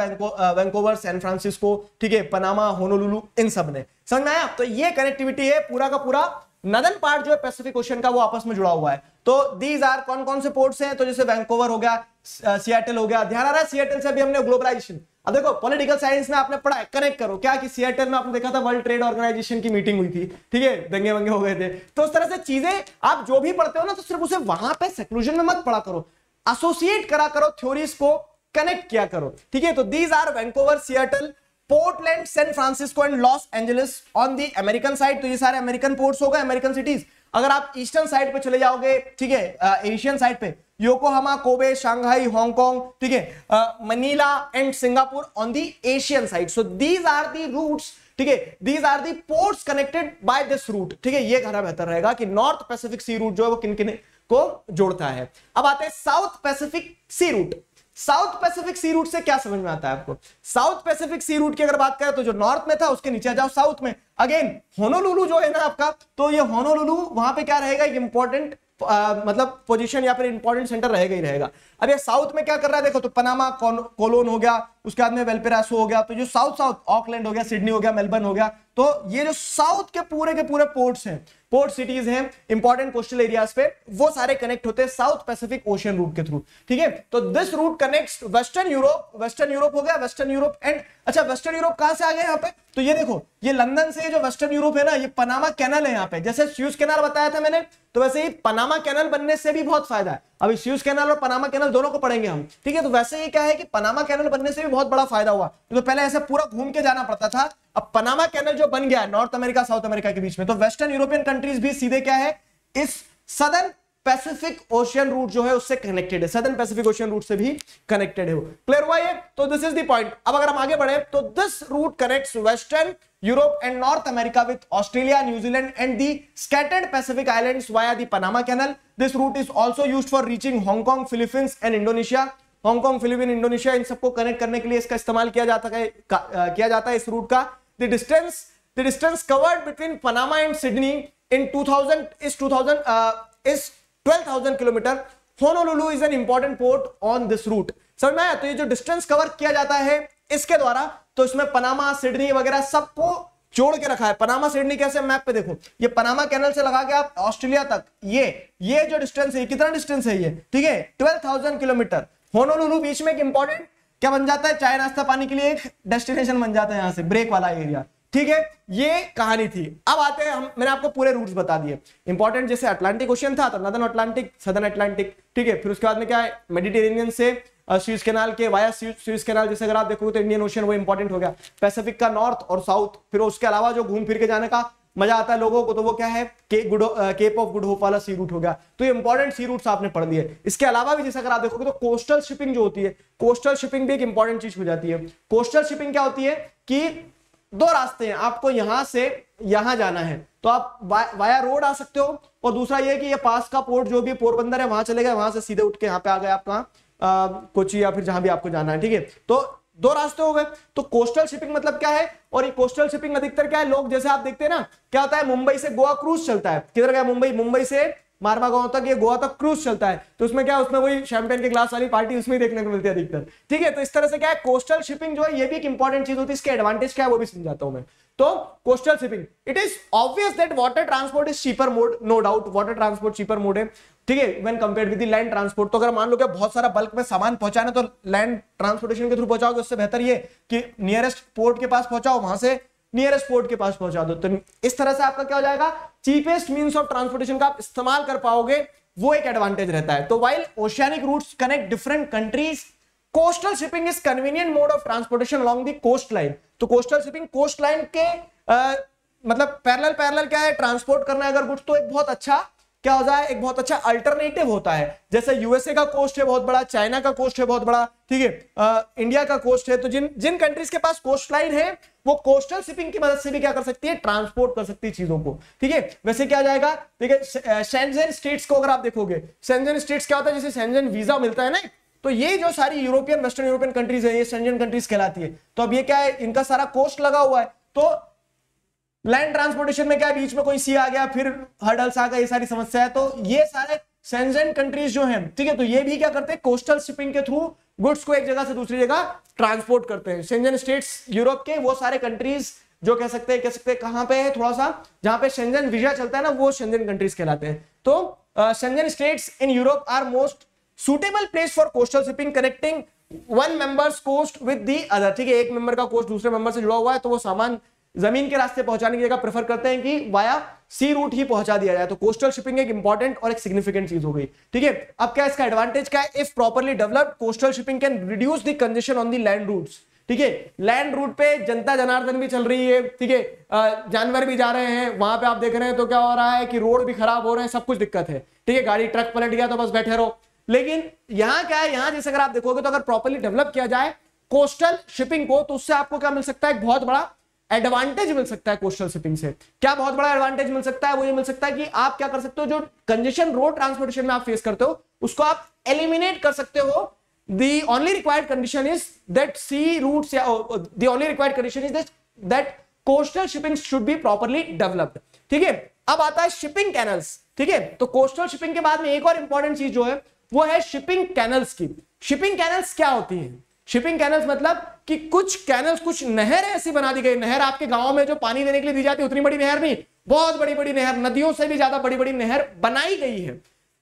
वैंकोवर सैन फ्रांसिस्को ठीक है? पनामा होनोलुलु इन सबने। समझ में आया तो ये कनेक्टिविटी है, पूरा का पूरा नदन पार्ट जो है पैसिफिक ओशन का वो आपस में जुड़ा हुआ है। तो दीज आर कौन कौन से पोर्ट्स हैं? तो जैसे वैंकोवर हो गया सियाटल हो गया, ध्यान आ रहा है सियाटल से भी हमने ग्लोबलाइजेशन अब देखो पॉलिटिकल साइंस में आपने पढ़ा है कनेक्ट करो। क्या कि सियाटल में आपने देखा था वर्ल्ड ट्रेड ऑर्गेनाइजेशन की मीटिंग हुई थी, ठीक है? दंगे वंगे हो गए थे। तो उस तरह से चीज़ें, आप जो भी पढ़ते हो ना तो सिर्फ़ उसे वहाँ पे सेक्लूजन में मत पढ़ा करो। एसोसिएट करा करो थ्योरीज को कनेक्ट किया करो, ठीक है? तो these are Vancouver Seattle Portland San Francisco and Los Angeles on the American side तो ये सारे अमेरिकन पोर्ट्स हो गए अमेरिकन सिटीज़ अगर आप ईस्टर्न साइड पे चले जाओगे, ठीक है एशियन साइड पे Yokohama Kobe Shanghai Hong Kong ठीक है Manila and Singapore on the Asian side so these are the routes ठीक है these are the ports connected by this route ठीक है, ये कहना बेहतर रहेगा कि नॉर्थ पैसिफिक सी रूट जो है वो किन किन को जोड़ता है। अब आते हैं south Pacific sea route south Pacific sea route से क्या समझ में आता है आपको? साउथ पैसिफिक सी रूट की अगर बात करें तो जो नॉर्थ में था, उसके नीचे जाओ साउथ में। अगेन होनोलुलू जो है ना आपका तो ये होनोलुलु वहाँ पे क्या रहेगा? इंपॉर्टेंट मतलब पोजीशन या फिर इंपॉर्टेंट सेंटर रहेगा ही रहेगा। अब ये साउथ में क्या कर रहा है? देखो तो पनामा कोलोन हो गया उसके बाद में वेलपेरासो हो गया तो जो साउथ साउथ ऑकलैंड हो गया सिडनी हो गया मेलबर्न हो गया तो ये जो साउथ के पूरे के पूरे पोर्ट्स हैं पोर्ट सिटीज़ हैं इंपॉर्टेंट कोस्टल एरियाज़ पे, वो सारे कनेक्ट होते हैं साउथ पैसिफिक ओशियन रूट के थ्रू ठीक है? तो this route connect western Europe western Europe हो गया वेस्टर्न यूरोप एंड अच्छा वेस्टर्न यूरोप कहाँ से आ गए यहाँ पे? तो ये देखो, ये लंदन से जो वेस्टर्न यूरोप है ना, ये पनामा कैनल है यहाँ पे, जैसे स्यूज कैनल बताया था मैंने तो वैसे ही पनामा कैनल बनने से भी बहुत फ़ायदा है। अभी स्यूज कैनल और पनामा कैनल दोनों को पढ़ेंगे हम। ठीक है तो वैसे ही क्या है कि पनामा कैनल बनने से भी बहुत बड़ा फ़ायदा हुआ। तो पहले ऐसे पूरा घूम के जाना पड़ता था। अब पनामा कैनल जो बन गया नॉर्थ अमेरिका साउथ अमेरिका के बीच में तो वेस्टर्न यूरोपियन कंट्रीज़ भी सीधे क्या है, इस सदर्न पैसिफिक ओशियन रूट जो है, उससे कनेक्टेड है। सदर्न पैसिफिक ओशियन रूट से भी कनेक्टेड है वो। क्लियर हुआ ये? तो दिस इज़ द पॉइंट अब अगर हम आगे बढ़े तो this route connects western Europe and north America with Australia New Zealand and the scattered Pacific islands via the Panama canal. This route is also used for reaching Hong Kong Philippines and Indonesia Hong Kong Philippine Indonesia इन सबको connect करने के लिए इसका इस्तेमाल किया जाता है किया जाता है इस रूट का। The distance the distance covered between Panama and Sydney in 2000 is 2000 is 12000 kilometre Honolulu is an important port on this route समझ में आया? तो ये जो डिस्टेंस कवर किया जाता है, इसके द्वारा तो इसमें पनामा सिडनी वगैरह सबको जोड़ के रखा है। पनामा सिडनी कैसे मैप पे देखो? ये पनामा कैनल से लगा के आप ऑस्ट्रेलिया तक, ये ये जो डिस्टेंस है कितना डिस्टेंस है ये? ठीक है ट्वेल्व थाउज़ेंड किलोमीटर होनोलुलु बीच में एक इंपॉर्टेंट क्या बन जाता है? चाय नाश्ता पानी के लिए एक डेस्टिनेशन बन जाता है यहाँ से ब्रेक वाला एरिया ठीक है, ये कहानी थी। अब आते हैं हम, मैंने आपको पूरे रूट्स बता दिए। इंपॉर्टेंट जैसे अटलांटिक ओशियन था तो नदन अटलांटिक सदर्न अटलांटिक ठीक है, फिर उसके बाद में क्या है? मेडिटेरेनियन से स्विस कैनाल के वाया स्विस कैनाल जैसे अगर आप देखोगे तो इंडियन ओशन वो इंपॉर्टेंट हो गया। पैसिफिक का नॉर्थ और साउथ फिर उसके अलावा जो घूम फिर के जाने का मज़ा आता है लोगों को तो वो क्या है? के good cape of good hope वाला सी रूट हो गया। तो ये इंपॉर्टेंट सी रूट्स आपने पढ़ दिए इसके अलावा भी जैसे अगर आप देखोगे तो कोस्टल शिपिंग जो होती है कोस्टल शिपिंग भी एक इंपॉर्टेंट चीज़ हो जाती है। कोस्टल शिपिंग क्या होती है? कि दो रास्ते हैं। आपको यहाँ से यहाँ जाना है। तो आप वा, वाया रोड आ सकते हो। और दूसरा ये कि ये पास का पोर्ट जो भी पोरबंदर है वहाँ चले गए वहाँ से सीधे उठ के यहाँ पे आ गए आप कहा? कोची या फिर जहाँ भी आपको जाना है, ठीक है? तो दो रास्ते हो गए। तो कोस्टल शिपिंग मतलब क्या है? और ये कोस्टल शिपिंग अधिकतर क्या है? लोग जैसे आप देखते हैं ना, क्या होता है? मुंबई से गोवा क्रूज चलता है। किधर गया? मुंबई। मुंबई से मारवा गाँव तक ये गोवा तक क्रूज चलता है। तो उसमें क्या? उसमें वही शैंपेन के ग्लास वाली पार्टी उसमें देखने को मिलती है अधिकतर। ठीक है? तो इस तरह से क्या है? कोस्टल शिपिंग जो है, ये भी एक इंपॉर्टेंट चीज़ होती है। इसके एडवांटेज क्या है? वो भी समझाता हूँ मैं। तो coastal shipping it is obvious that water transport is cheaper mode no doubt water transport cheaper mode है। ठीक है when compared with land transport तो अगर मान लो कि बहुत सारा बल्क में सामान पहुंचाना तो लैंड ट्रांसपोर्टेशन के थ्रू पहुंचाओगे उससे बेहतर ये कि नियरेस्ट पोर्ट के पास पहुंचाओ वहाँ से नियरेस्ट पोर्ट के पास पहुँचा दो। तो इस तरह से आपका क्या हो जाएगा? चीपेस्ट मीन्स ऑफ़ ट्रांसपोर्टेशन का आप इस्तेमाल कर पाओगे वो एक एडवांटेज रहता है। तो while oceanic routes connect different countries coastal shipping is convenient mode of transportation along the coast line तो कोस्टल शिपिंग कोस्ट लाइन के आ, मतलब पैरेलल पैरेलल क्या है? ट्रांसपोर्ट करना है अगर गुड्स तो एक बहुत अच्छा क्या हो? जाए एक बहुत अच्छा अल्टरनेटिव होता है। जैसे यूएसए का कोस्ट है, बहुत बड़ा चाइना का कोस्ट है, बहुत बड़ा, ठीक है? इंडिया का कोस्ट है तो जिन जिन कंट्रीज़ के पास कोस्ट लाइन है, वो कोस्टल शिपिंग की मदद से भी क्या कर सकती है? ट्रांसपोर्ट कर सकती है चीज़ों को, ठीक है? वैसे क्या जाएगा? ठीक है सेंजन स्टेट्स को अगर आप देखोगे सेंजन स्टेट्स क्या होता है? जैसे सेंजन वीज़ा मिलता है ना तो ये जो सारी यूरोपियन वेस्टर्न यूरोपियन कंट्रीज़ है, ये सेंजन कंट्रीज़ कहलाती है। तो अब ये क्या है? इनका सारा कोस्ट लगा हुआ है। तो लैंड ट्रांसपोर्टेशन में क्या बीच में कोई सी आ गया, फिर हर्डल्स आ गए, ये सारी समस्या है। तो ये सारे सेंजन कंट्रीज़ जो हैं, ठीक है तो ये भी क्या करते हैं कोस्टल शिपिंग के थ्रू गुड्स को एक जगह से दूसरी जगह ट्रांसपोर्ट करते हैं। सेंजन स्टेट्स यूरोप के, वो सारे कंट्रीज़ जो कह सकते हैं, कह सकते हैं कहाँ पे है थोड़ा सा, जहाँ पे शेंजन वीज़ा चलता है ना, वो शेंजन कंट्रीज़ कहलाते हैं। तो Schengen states in Europe are most suitable place for coastal shipping connecting one members coast with the other ठीक है, एक मेंबर का कोस्ट दूसरे मेंबर से जुड़ा हुआ है तो वो सामान ज़मीन के रास्ते पहुँचाने की जगह प्रेफर करते हैं कि वाया सी रूट ही पहुँचा दिया जाए। तो कोस्टल शिपिंग एक इंपॉर्टेंट और एक सिग्निफिकेंट चीज़ हो गई। ठीक है? अब क्या इसका एडवांटेज क्या है? If properly developed coastal shipping can reduce the congestion on the land routes ठीक है? लैंड रूट पे जनता जनार्दन भी चल रही है। ठीक है? जानवर भी जा रहे हैं। वहाँ पे आप देख रहे हैं तो क्या हो रहा है कि रोड भी खराब हो रहे हैं, सब कुछ दिक्कत है। ठीक है? गाड़ी, ट्रक पलट गया तो बस बैठे रहो। लेकिन यहाँ क्या है? यहाँ जैसे अगर आप देखोगे तो अगर प्रॉपरली डेवलप किया जाए कोस्टल शिपिंग को तो उससे आपको क्या मिल सकता है? एक बहुत बड़ा एडवांटेज मिल सकता है कोस्टल शिपिंग से। क्या बहुत बड़ा एडवांटेज मिल सकता है? वो ये मिल सकता है कि आप क्या कर सकते हो, जो कंजेशन रोड ट्रांसपोर्टेशन में आप फेस करते हो, उसको आप एलिमिनेट कर सकते हो। Is that sea routes the only required condition is that that coastal shipping should be properly developed ठीक है? अब आता है शिपिंग कैनल्स ठीक है? तो कोस्टल शिपिंग के बाद में एक और इंपॉर्टेंट चीज़ जो है, वो है शिपिंग कैनल्स की। शिपिंग कैनल्स क्या होती है? शिपिंग कैनल्स मतलब कि कुछ कैनल्स, कुछ नहर ऐसी बना दी गई। नहर आपके गाँव में जो पानी देने के लिए दी जाती है, उतनी बड़ी नहर नहीं, बहुत बड़ी बड़ी नहर, नदियों से भी ज़्यादा बड़ी बड़ी नहर बनाई गई है,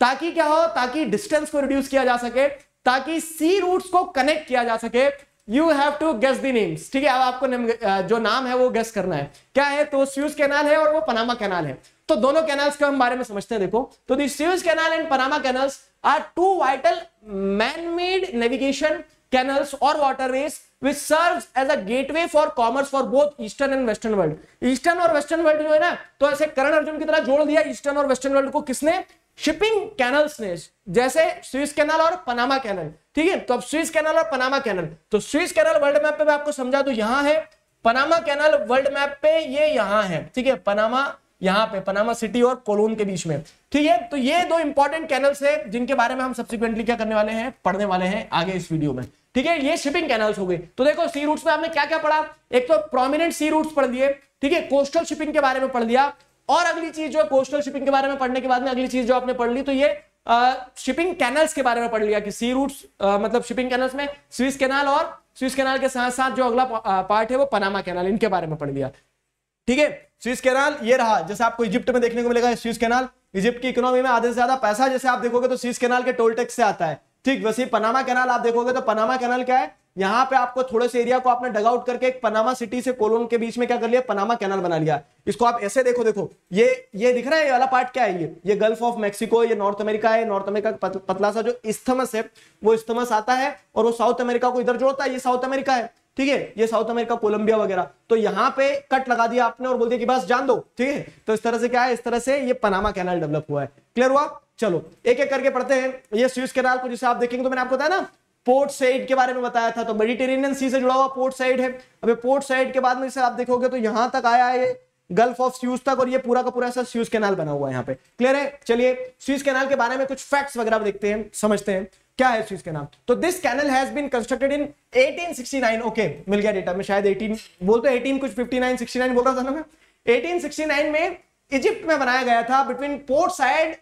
ताकि क्या हो, ताकि डिस्टेंस को रिड्यूस किया जा सके, ताकि सी रूट्स को कनेक्ट किया जा सके। You have to guess the names ठीक है? अब आपको जो नाम है वो गेस करना है। क्या है? तो स्यूज कैनाल है और वो पनामा कैनाल है। तो दोनों कैनाल्स के हम बारे में समझते हैं, देखो। तो the Suez canal and Panama canals are two vital man made navigation canals और waterways which serves as a gateway for commerce for both eastern and western world. Eastern और वेस्टर्न वर्ल्ड जो है ना तो ऐसे करण अर्जुन की तरह जोड़ दिया ईस्टर्न और वेस्टर्न वर्ल्ड को किसने? शिपिंग कैनल्स ने, जैसे स्विस कैनल और पनामा कैनल ठीक है? तो अब स्विस कैनल और पनामा कैनल तो स्विस कैनल वर्ल्ड मैप पे मैं आपको समझा दू, यहाँ है। पनामा कैनल वर्ल्ड मैप पे ये यहाँ है। ठीक है? पनामा यहाँ पे पनामा सिटी और कोलोन के बीच में। ठीक है? तो ये दो इंपॉर्टेंट कैनल्स है, जिनके बारे में हम सब्सिक्वेंटली क्या करने वाले हैं? पढ़ने वाले हैं आगे इस वीडियो में। ठीक है, ये शिपिंग कैनल्स हो गए। तो देखो सी रूट्स में आपने क्या क्या पढ़ा? एक तो प्रोमिनेंट सी रूट्स पढ़ दिए ठीक है कोस्टल शिपिंग के बारे में पढ़ दिया और अगली चीज़ जो है कोस्टल शिपिंग के बारे में पढ़ने के बाद में अगली चीज़ जो आपने पढ़ ली तो ये शिपिंग कैनल्स के बारे में पढ़ लिया कि सी रूट्स मतलब शिपिंग कैनल्स में स्विस कैनाल और स्विस कैनाल के साथ साथ जो अगला पार्ट है वो पनामा कैनाल इनके बारे में पढ़ लिया। ठीक है स्विस कैनाल ये रहा, जैसे आपको इजिप्ट में देखने को मिलेगा स्विस कैनाल इजिप्ट की इकोनॉमी में आधे से ज़्यादा पैसा, जैसे आप देखोगे तो स्विस कैनाल के टोल टैक्स से आता है। ठीक, वैसे पनामा कैनाल आप देखोगे तो पनामा कैनाल क्या है? यहाँ पे आपको थोड़े से एरिया को आपने डग आउट करके एक पनामा सिटी से कोलोन के बीच में क्या कर लिया? पनामा कैनाल बना लिया। इसको आप ऐसे देखो देखो। ये ये दिख रहा है, ये वाला पार्ट क्या है ये? ये गल्फ ऑफ़ मेक्सिको ये नॉर्थ अमेरिका है। नॉर्थ अमेरिका का पतला सा जो इस्थमस है, वो इस्थमस आता है और वो साउथ अमेरिका को इधर जोड़ता है। ये साउथ अमेरिका है, ठीक है? ये साउथ अमेरिका कोलंबिया वगैरह। तो यहाँ पे कट लगा दिया आपने और बोल दिया कि बस जान दो, ठीक है? तो इस तरह से क्या है? इस तरह से ये पनामा कैनाल डेवलप हुआ है। क्लियर हुआ? चलो, एक एक करके पढ़ते हैं। ये स्विस कैनाल को जिसे आप देखेंगे तो मैंने आपको बताया ना, पोर्ट साइड के बारे में बताया था तो मेडिटेरेनियन सी से जुड़ा हुआ पोर्ट साइड है। अभी पोर्ट साइड के बाद में इसे आप देखोगे तो यहाँ तक आया है गल्फ ऑफ़ स्यूज तक, और ये पूरा का पूरा ऐसा स्यूज कैनाल बना हुआ है यहाँ पे। क्लियर है? चलिए स्यूज कैनाल के बारे में कुछ फैक्ट्स वगैरह देखते हैं, समझते हैं, क्या है स्यूज कैनाल। तो this canal has been constructed in 1869 okay मिल गया डेटा में, शायद 18 बोलते 18 कुछ 59 69 बोल रहा था ना मैं। 1869 में इजिप्ट में बनाया गया था between port side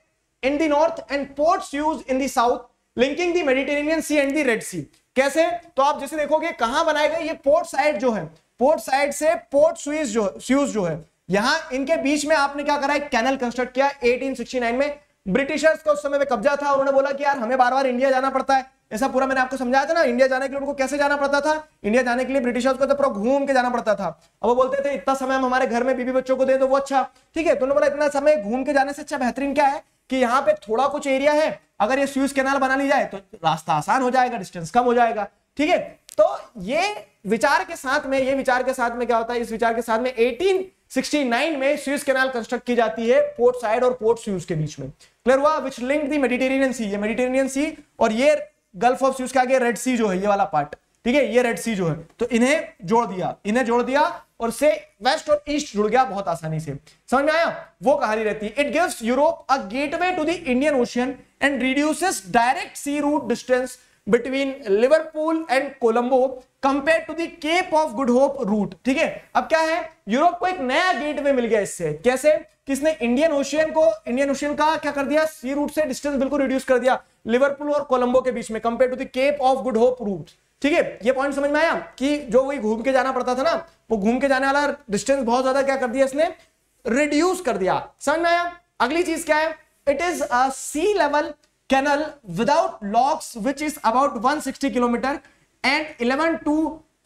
in the north end ports used in the south linking the Mediterranean sea and the red sea कैसे? तो आप जैसे देखोगे, कहाँ बनाए गए ये पोर्ट साइड जो है? पोर्ट साइड से पोर्ट स्वीज जो स्यूज जो है। यहाँ इनके बीच में आपने क्या करा एक कैनल कंस्ट्रक्ट किया। 1869 में ब्रिटिशर्स का उस समय में कब्जा था। उन्होंने बोला कि यार, हमें बार बार इंडिया जाना पड़ता है। ऐसा पूरा मैंने आपको समझाया था ना इंडिया जाने के लिए उनको कैसे जाना पड़ता था? इंडिया जाने के लिए ब्रिटिशर्स को तो पूरा घूम के जाना पड़ता था। अब वो बोलते थे, इतना समय हम हमारे घर में बीबी बच्चों को दे तो वो अच्छा। ठीक है तो बोला, इतना समय घूम के जाने से अच्छा बेहतरीन क्या है? कि यहाँ पे थोड़ा कुछ एरिया है, अगर ये स्यूज कैनाल बना ली जाए तो रास्ता आसान हो जाएगा डिस्टेंस कम हो जाएगा। ठीक है तो ये विचार के साथ में, ये विचार के साथ में क्या होता है? इस विचार के साथ में 1869 में स्यूज कैनाल कंस्ट्रक्ट की जाती है पोर्ट साइड और पोर्ट स्यूज के बीच में। क्लियर हुआ? विच लिंक दी मेडिटेरेनियन सी ये मेडिटेरेनियन सी और ये गल्फ ऑफ़ स्यूज के आगे रेड सी जो है, ये वाला पार्ट ठीक है? ये रेड सी जो है। तो इन्हें जोड़ दिया। इन्हें जोड़ दिया और से वेस्ट और ईस्ट जुड़ गया बहुत आसानी से। समझ में आया? वो कहानी रहती है। It gives Europe a gateway to the Indian ocean and reduces direct sea route distance between Liverpool and Colombo compare to the cape of good hope route ठीक है? अब क्या है? यूरोप को एक नया गेटवे मिल गया इससे। कैसे? किसने इंडियन ओशियन को इंडियन ओशियन का क्या कर दिया? सी रूट से डिस्टेंस बिल्कुल रिड्यूस कर दिया। लिवरपूल और कोलंबो के बीच में compare to the cape of good hope route ठीक है? ये पॉइंट समझ में आया? कि जो वही घूम के जाना पड़ता था ना, वो घूम के जाने वाला डिस्टेंस बहुत ज़्यादा क्या कर दिया इसने? रिड्यूस कर दिया। समझ में आया? अगली चीज़ क्या है? It is sea level canal without locks which is about 160 kilometre and 11 to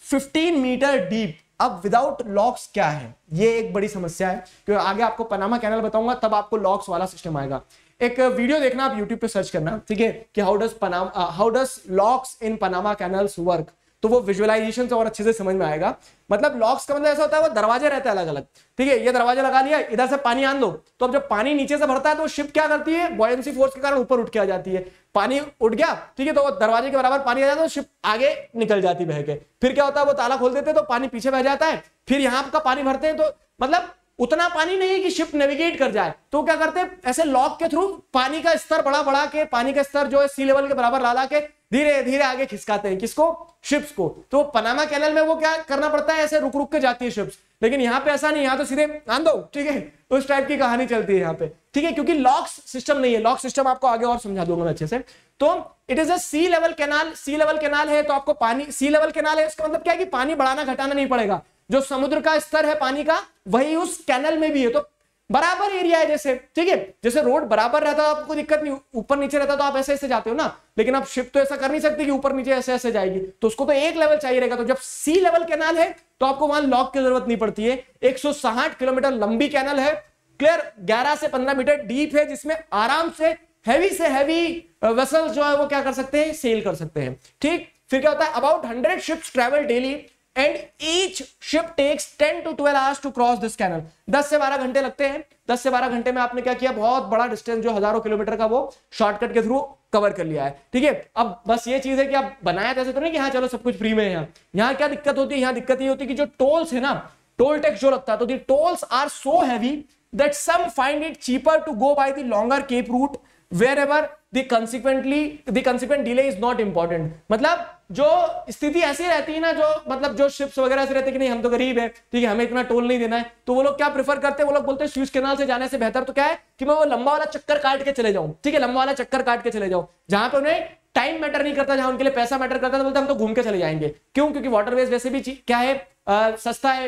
15 metre deep अब विदाउट लॉक्स क्या है? ये एक बड़ी समस्या है, क्योंकि आगे आपको पनामा कैनल बताऊँगा, तब आपको लॉक्स वाला सिस्टम आएगा। एक वीडियो देखना, आप यूट्यूब पे सर्च करना, ठीक है, कि how does Panama how does locks in Panama canals work तो वो विजुअलाइजेशन से और अच्छे से समझ में आएगा। मतलब लॉक्स का मतलब ऐसा होता है, वो दरवाजे रहते हैं अलग अलग ठीक है, ये दरवाज़ा लगा लिया, इधर से पानी आन दो। तो अब जब पानी नीचे से भरता है तो शिप क्या करती है? बॉयंसी फोर्स के कारण ऊपर उठ के आ जाती है। पानी उठ गया, ठीक है तो वो दरवाजे के बराबर पानी आ जाता है तो शिप आगे निकल जाती बह के। फिर क्या होता है, वो ताला खोल देते तो पानी पीछे बह जाता है। फिर यहाँ का पानी भरते हैं तो मतलब उतना पानी नहीं है कि शिप नेविगेट कर जाए। तो क्या करते हैं, ऐसे लॉक के थ्रू पानी का स्तर बढ़ा बढ़ा के, पानी का स्तर जो है सी लेवल के बराबर ला ला के धीरे धीरे आगे खिसकाते हैं। किसको? शिप्स को। तो पनामा कैनल में वो क्या करना पड़ता है? ऐसे रुक रुक के जाती है शिप्स लेकिन यहाँ पे ऐसा नहीं, यहाँ तो सीधे आन दो ठीक है? उस टाइप की कहानी चलती है यहाँ पे। ठीक है? क्योंकि लॉक्स सिस्टम नहीं है। लॉक सिस्टम आपको आगे और समझा दूँगा मैं अच्छे से। तो it is a sea level canal sea level canal है तो आपको पानी सी लेवल कैनाल है, इसका मतलब क्या है कि पानी बढ़ाना, घटाना नहीं पड़ेगा। जो समुद्र का स्तर है पानी का, वही उस कैनल में भी है। तो बराबर एरिया है जैसे, ठीक है? जैसे रोड बराबर रहता है, आपको दिक्कत नहीं, ऊपर नीचे रहता तो आप ऐसे ऐसे जाते हो ना? लेकिन आप शिफ्ट तो ऐसा कर नहीं सकते कि ऊपर नीचे ऐसे ऐसे जाएगी। तो उसको तो एक लेवल चाहिए रहेगा। तो जब सी लेवल कैनाल है तो आपको वहाँ लॉक की ज़रूरत नहीं पड़ती है। 160 किलोमीटर लंबी कैनल है। क्लियर 11 से 15 मीटर डीप है, जिसमें आराम से हैवी से हैवी वेसल जो है वो क्या कर सकते हैं? सेल कर सकते हैं। ठीक? फिर क्या होता है? About hundred ships travel daily and each ship takes 10 to 12 hours to cross this canal 10 से 12 घंटे लगते हैं। 10 से 12 घंटे में आपने क्या किया? बहुत बड़ा डिस्टेंस जो हज़ारों किलोमीटर का वो शॉर्टकट के थ्रू कवर कर लिया है। ठीक है? अब बस ये चीज़ है कि आप बनाया ऐसे तो नहीं कि हाँ चलो सब कुछ फ्री में है यहाँ। यहाँ क्या दिक्कत होती है? यहाँ दिक्कत ये होती है कि जो टोल्स है ना टोल टैक्स जो लगता है तो the tolls are so heavy that some find it cheaper to go by the longer cape route wherever the consequently the consequent delay is not important मतलब जो स्थिति ऐसी रहती है ना, जो मतलब जो शिप्स वगैरह से रहते कि नहीं, हम तो गरीब है, ठीक है, हमें इतना टोल नहीं देना है तो वो लोग क्या प्रेफर करते हैं? वो लोग बोलते हैं स्विच कैनाल से जाने से बेहतर तो क्या है? कि मैं वो लंबा वाला चक्कर काट के चले जाऊँ, ठीक है, लंबा वाला चक्कर काट के चले जाऊँ, जहाँ पे उन्हें टाइम मैटर नहीं करता, जहाँ उनके लिए पैसा मैटर करता तो बोलते हम तो घूम के चले जाएँगे। क्यों? क्योंकि वाटरवेज वैसे भी क्या है? सस्ता है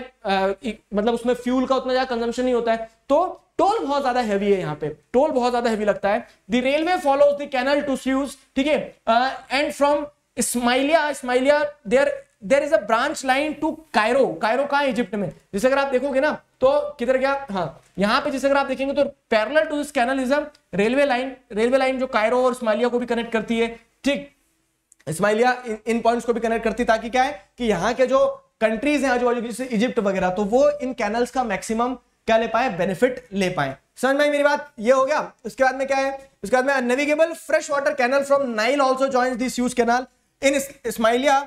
मतलब उसमें फ्यूल का उतना ज़्यादा कंजम्पशन नहीं होता है तो टोल बहुत ज़्यादा हैवी है यहाँ पे टोल बहुत ज़्यादा हैवी लगता है। The railway follows the canal to Suez ठीक है and from Ismailia Ismailia there there is a branch line to Cairo Cairo कहा इजिप्ट में। जैसे अगर आप देखोगे ना तो किधर गया हाँ यहाँ पे जैसे अगर आप देखेंगे तो parallel to this canal is a railway line railway line जो कायरो और स्माइलिया को भी कनेक्ट करती है ठीक? स्माइलिया इन, पॉइंट्स को भी कनेक्ट करती ताकि क्या है कि यहाँ के जो कंट्रीज़ हैं आजू बाजू जैसे इजिप्ट वगैरह तो वो इन कैनल्स का मैक्सिमम क्या ले पाए? बेनिफिट ले पाए। समझ में मेरी बात? ये हो गया। उसके बाद में क्या है? उसके बाद में navigable fresh water canal from Nile also join this Suez canal in Ismailia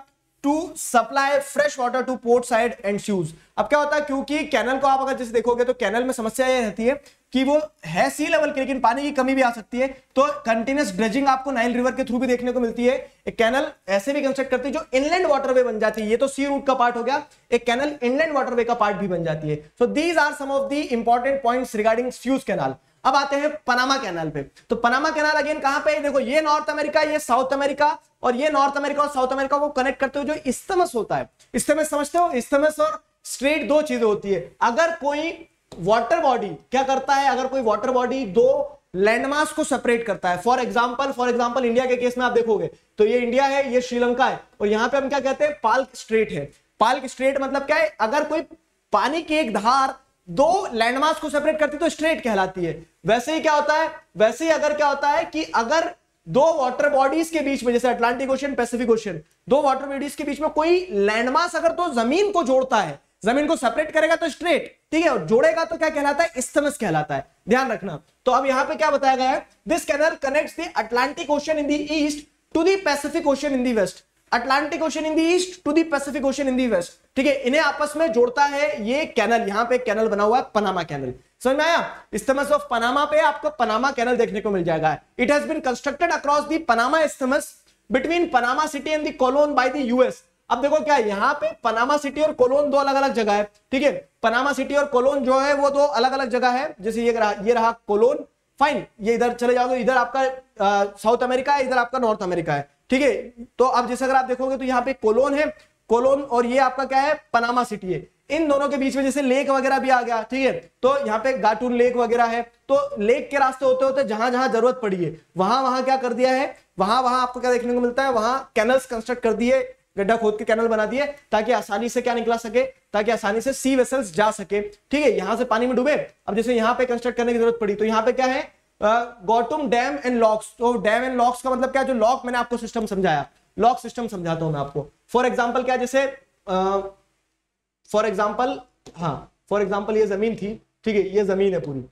to supply fresh water to port side and Suez अब क्या होता है, क्योंकि कैनल को आप अगर जैसे देखोगे तो कैनल में समस्या ये रहती है कि वो है सी लेवल की, लेकिन पानी की कमी भी आ सकती है। तो कंटिन्यूस ड्रेजिंग आपको नाइल रिवर के थ्रू भी देखने को मिलती है। एक कैनल ऐसे भी कंस्ट्रक्ट करती है जो इनलैंड वाटरवे बन जाती है। ये तो सी रूट का पार्ट हो गया। एक कैनल इनलैंड वाटरवे का पार्ट भी बन जाती है। So these are some of the important points regarding Suez canal अब आते हैं पनामा कैनाल पे। तो पनामा कैनाल अगेन कहाँ पे देखो, ये नॉर्थ अमेरिका ये साउथ अमेरिका और ये नॉर्थ अमेरिका और साउथ अमेरिका को कनेक्ट करते हुए जो इस्तमस होता है। इस्तमस समझते हो? इस्तमस और स्ट्रेट दो चीज़ें होती है। अगर कोई वाटर बॉडी क्या करता है? अगर कोई वाटर बॉडी दो लैंडमार्क को सेपरेट करता है। For example for example India के केस में आप देखोगे। तो ये इंडिया है, ये श्रीलंका है और यहाँ पे हम क्या कहते हैं? पाल्क स्ट्रेट है। पाल्क स्ट्रेट मतलब क्या है? अगर कोई पानी की एक धार दो लैंडमार्क को सेपरेट करती तो स्ट्रेट कहलाती है। वैसे ही क्या होता है? वैसे ही अगर क्या होता है कि अगर दो वाटर बॉडीज के बीच में, जैसे अटलांटिक ओशन पैसिफिक ओशन दो वाटर बॉडीज के बीच में कोई लैंडमार्क अगर तो ज़मीन को जोड़ता है, ज़मीन को सेपरेट करेगा तो स्ट्रेट ठीक है? और जोड़ेगा तो क्या कहलाता है? इस्तमस कहलाता है। ध्यान रखना। तो अब यहाँ पे क्या बताया गया है? This canal connects the Atlantic ocean in the east to the Pacific ocean in the west Atlantic ocean in the east to the Pacific ocean in the west ठीक है? इन्हें आपस में जोड़ता है ये कैनल यहाँ पे कैनल बना हुआ है पनामा कैनल समझ में आया? इस्तमस ऑफ़ पनामा पे आपको पनामा कैनल देखने को मिल जाएगा। It has been constructed across the Panama isthmus between Panama city and the Colon by the US अब देखो क्या यहाँ पे पनामा सिटी और कोलोन दो अलग अलग जगह है। ठीक है? पनामा सिटी और कोलोन जो है, वो दो अलग अलग जगह है। जैसे ये रहा ये रहा कोलोन फाइन ये इधर चले जाओगे, इधर आपका साउथ अमेरिका है, इधर आपका नॉर्थ अमेरिका है। ठीक है? तो अब जैसे अगर आप देखोगे तो यहाँ पे कोलोन है। कोलोन और ये आपका क्या है? पनामा सिटी है। इन दोनों के बीच में जैसे लेक वगैरह भी आ गया, ठीक है? तो यहाँ पे गाटून लेक वगैरह है। तो लेक के रास्ते होते होते जहाँ जहाँ ज़रूरत पड़ी है, वहाँ वहाँ क्या कर दिया है? वहाँ वहाँ आपको क्या देखने को मिलता है? वहाँ कैनल्स कंस्ट्रक्ट कर दिए, गड्ढा खोद के कैनल बना दिए, ताकि आसानी से क्या निकला सके? ताकि आसानी से सी वेसल्स जा सके। ठीक है? यहाँ से पानी में डूबे। अब जैसे यहाँ पे कंस्ट्रक्ट करने की ज़रूरत पड़ी तो यहाँ पे क्या है? गौटम डैम एंड लॉक्स तो डैम एंड लॉक्स का मतलब क्या जो लॉक मैंने आपको सिस्टम समझाया। लॉक सिस्टम समझाता हूँ मैं आपको। फॉर एग्ज़ाम्पल क्या जैसे फॉर एग्ज़ाम्पल हाँ फॉर एग्ज़ाम्पल ये ज़मीन थी, ठीक है, ये ज़मीन है पूरी।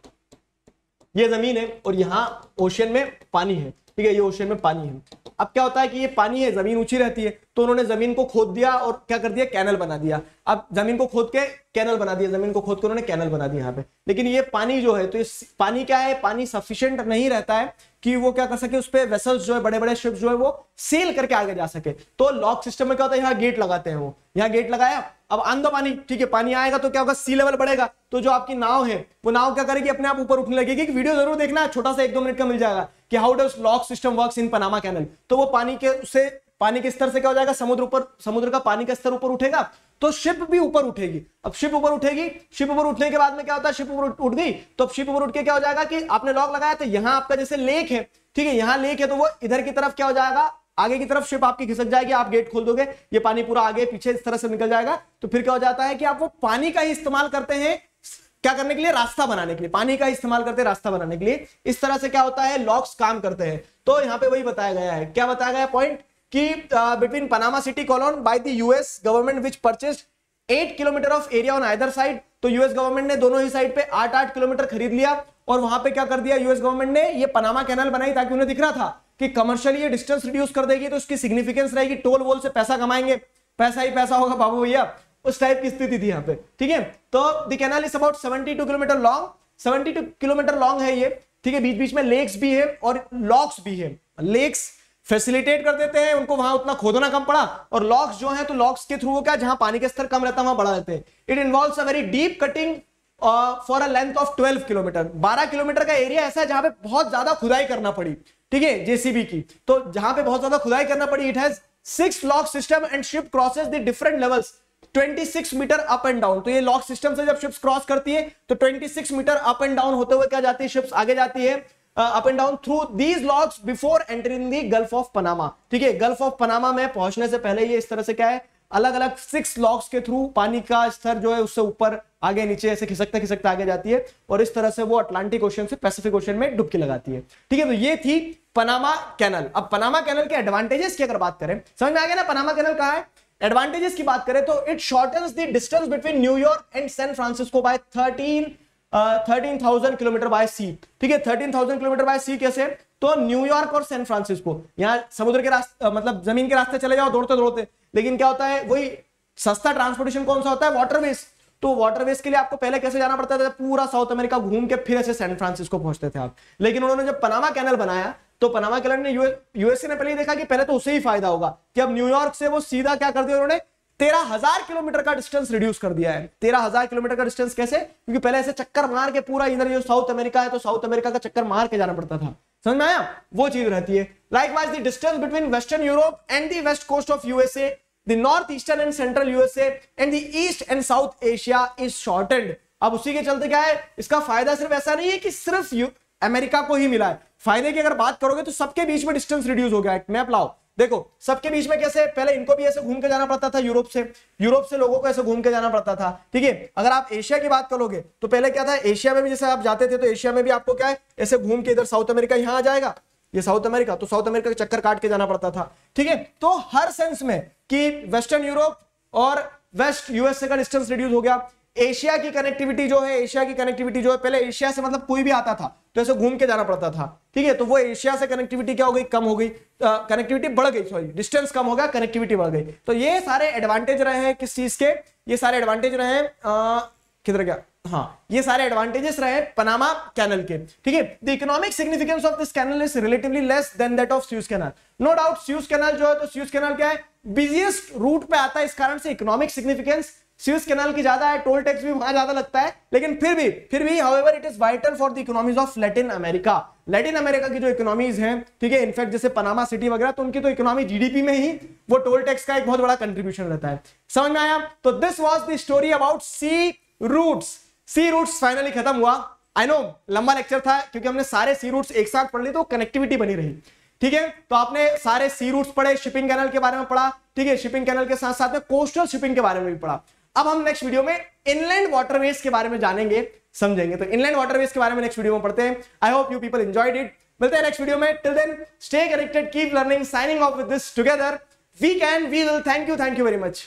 ये ज़मीन है और यहाँ ओशियन में पानी है, ठीक है, ये ओशियन में पानी है। अब क्या होता है कि ये पानी है, ज़मीन ऊँची रहती है तो उन्होंने ज़मीन को खोद दिया और क्या कर दिया? कैनल बना दिया। अब ज़मीन को खोद के कैनल बना दिया, ज़मीन को खोद के उन्होंने कैनल बना दिया यहाँ पे। लेकिन ये पानी जो है तो ये पानी क्या है? पानी सफिशियंट नहीं रहता है कि वो क्या कर सके, उस पर वेसल्स जो है बड़े बड़े शिप जो है, वो सेल करके आगे जा सके। तो लॉक सिस्टम में क्या होता है? यहाँ गेट लगाते हैं वो। यहाँ गेट लगाया अब आंदो पानी, ठीक है, पानी आएगा तो क्या होगा? सी लेवल बढ़ेगा। तो जो आपकी नाव है, वो नाव क्या करेगी? अपने आप ऊपर उठने लगेगी। वीडियो ज़रूर देखना, छोटा सा एक दो मिनट का मिल जाएगा कि how does lock system works in Panama canal तो वो पानी के उससे पानी के स्तर से क्या हो जाएगा? समुद्र ऊपर, समुद्र का पानी का स्तर ऊपर उठेगा तो शिप भी ऊपर उठेगी। अब शिप ऊपर उठेगी शिप ऊपर उठने के बाद में क्या होता है? शिप ऊपर उठ गई। तो अब शिप ऊपर उठ के क्या हो जाएगा कि आपने लॉक लगाया तो यहाँ आपका जैसे लेक है, ठीक है, यहाँ लेक है तो वो इधर की तरफ़ क्या हो जाएगा? आगे की तरफ़ शिप आपकी खिसक जाएगी, आप गेट खोल दोगे, ये पानी पूरा आगे पीछे इस तरह से निकल जाएगा। तो फिर क्या हो जाता है कि आप वो पानी का ही इस्तेमाल करते हैं क्या करने के लिए? रास्ता बनाने के लिए। पानी का इस्तेमाल करते हैं रास्ता बनाने के लिए। इस तरह से क्या होता है? लॉक्स काम करते हैं। तो यहाँ पे वही बताया गया है। क्या बताया गया पॉइंट कि between Panama city Colon by the US government which purchase eight kilometre of area on either side तो यूएस गवर्नमेंट ने दोनों ही साइड पे आठ आठ किलोमीटर खरीद लिया और वहाँ पे क्या कर दिया? यूएस गवर्नमेंट ने ये पनामा कैनल बनाई ताकि उन्हें दिख रहा था। कि कमर्शियली ये डिस्टेंस रिड्यूस कर देगी तो उसकी सिग्निफिकेंस रहेगी। टोल वोल से पैसा कमाएँगे। पैसा ही पैसा होगा, बाबू भैया। उस टाइप की स्थिति थी यहाँ पे, ठीक है? तो the canal is about 72 kilometre long 72 kilometre long है ये, ठीक है? बीच बीच में लेक्स भी है और लॉक्स भी है। लेक्स फैसिलिटेट कर देते हैं, उनको वहाँ उतना खोदना कम पड़ा। और लॉक्स जो है तो लॉक्स के थ्रू क्या? जहाँ पानी का स्तर कम रहता है, वहाँ बढ़ा देते हैं। It involve a very deep cutting for a length of 12 kilometre 12 kilometre का एरिया ऐसा है जहाँ पे बहुत ज़्यादा खुदाई करना पड़ी। ठीक है जेसीबी की। तो जहाँ पे बहुत ज़्यादा खुदाई करना पड़ी it has six lock system and ship crosses the different levels 26 metre up and down तो ये लॉक सिस्टम से जब शिप्स क्रॉस करती है तो 26 मीटर अप एंड डाउन होते हुए क्या जाती है? शिप्स आगे जाती है up and down through these locks before entering the gulf of Panama ठीक है गल्फ ऑफ़ पनामा में पहुँचने से पहले ये इस तरह से क्या है? अलग अलग सिक्स लॉक्स के थ्रू पानी का स्तर जो है उससे ऊपर, आगे, नीचे, ऐसे खिसकता खिसकता आगे जाती है और इस तरह से वो अटलांटिक ओशन से पैसिफिक ओशन में डुबकी लगाती है। ठीक है तो ये थी पनामा कैनल अब पनामा कैनल के एडवांटेजेस की अगर बात करें, समझ में आ गया ना पनामा कैनल कहा है? एडवांटेजेस की बात करें तो it shortens the distance between New York and San Francisco by thirteen thirteen thousand kilometre by sea ठीक है thirteen thousand kilometre by sea कैसे? तो न्यूयॉर्क और सैन फ्रांसिस्को यहाँ समुद्र के रास्ते मतलब ज़मीन के रास्ते चले जाओ, दौड़ते दौड़ते। लेकिन क्या होता है, वही सस्ता ट्रांसपोर्टेशन कौन सा होता है? वाटरवेज तो वाटरवेज के लिए आपको पहले कैसे जाना पड़ता था? पूरा साउथ अमेरिका घूम के फिर ऐसे सैन फ्रांसिस्को पहुँचते थे आप। लेकिन उन्होंने जब पनामा कैनल बनाया तो पनामा कैनल ने यूएसए ने पहले ही देखा कि पहले तो उसे ही फ़ायदा होगा। कि अब न्यूयॉर्क से वो सीधा क्या कर दिया उन्होंने? तेरह हज़ार किलोमीटर का डिस्टेंस रिड्यूस कर दिया है। तेरह हज़ार किलोमीटर का डिस्टेंस कैसे? क्योंकि पहले ऐसे चक्कर मार के पूरा इधर जो साउथ अमेरिका है तो साउथ अमेरिका का चक्कर मार के जाना पड़ता था। समझ में आया? वो चीज़ रहती है। Likewise the distance between western Europe and the west coast of USA north eastern and central USA and the east and south Asia is shorted अब उसी के चलते क्या है? इसका फ़ायदा सिर्फ़ ऐसा नहीं है कि सिर्फ़ अमेरिका को ही मिला है। फ़ायदे की अगर बात करोगे तो सबके बीच में डिस्टेंस रिड्यूस हो गया है। मैप लाओ देखो, सबके बीच में कैसे, पहले इनको भी ऐसे घूम के जाना पड़ता था यूरोप से। यूरोप से लोगों को ऐसे घूम के जाना पड़ता था। ठीक है? अगर आप एशिया की बात करोगे तो पहले क्या था, एशिया में भी जैसे आप जाते थे तो एशिया में भी आपको क्या है, ऐसे घूम के इधर साउथ अमेरिका यहाँ आ जाएगा। ये साउथ अमेरिका तो साउथ अमेरिका का चक्कर काट के जाना पड़ता था। ठीक है? तो हर सेंस में कि वेस्टर्न यूरोप और वेस्ट यूएसए का डिस्टेंस रिड्यूस हो गया। एशिया की कनेक्टिविटी जो है, एशिया की कनेक्टिविटी जो है, पहले एशिया से मतलब कोई भी आता था तो ऐसे घूम के जाना पड़ता था, ठीक है? तो वो एशिया से कनेक्टिविटी क्या हो गई? कम हो गई। कनेक्टिविटी बढ़ गई सॉरी डिस्टेंस कम हो गया कनेक्टिविटी बढ़ गई। तो ये सारे एडवांटेज रहे हैं किस चीज़ के? ये सारे एडवांटेज रहे हैं किधर गया? हाँ ये सारे एडवांटेजेस रहे पनामा कैनल के, ठीक है? The economic significance of this canal is relatively less than that of Suez canal no doubt Suez canal जो है तो स्यूज कैनल क्या है? बिजिएस्ट रूट पे आता है, इस कारण से इकोनॉमिक सिग्निफिकेंस स्यूज कैनाल की ज़्यादा है टोल टैक्स भी वहाँ ज़्यादा लगता है, लेकिन फिर भी फिर भी however it is vital for the economies of Latin America Latin America की जो इकोनॉमीज हैं, ठीक है इनफैक्ट जैसे पनामा सिटी वगैरह तो उनकी तो इकोनॉमी जीडीपी में ही, वो टोल टैक्स का एक बहुत बड़ा कंट्रीब्यूशन रहता है। समझ में आया? तो this was the story about sea routes sea routes finally खत्म हुआ। आई नो लंबा लेक्चर था, क्योंकि हमने सारे सी रूट्स एक साथ पढ़ ली तो कनेक्टिविटी बनी रही। ठीक है? तो आपने सारे सी रूट्स पढ़े शिपिंग कैनल के बारे में पढ़ा, ठीक है? शिपिंग कैनल के साथ साथ में कोस्टल शिपिंग के बारे में भी पढ़ा। अब हम नेक्स्ट वीडियो में इनलैंड वाटरवेज के बारे में जानेंगे, समझेंगे। तो इनलैंड वाटरवेज के बारे में नेक्स्ट वीडियो में पढ़ते हैं। I hope you people enjoyed it मिलते हैं नेक्स्ट वीडियो में। Till then stay connected keep learning signing off with this together we can we will thank you thank you very much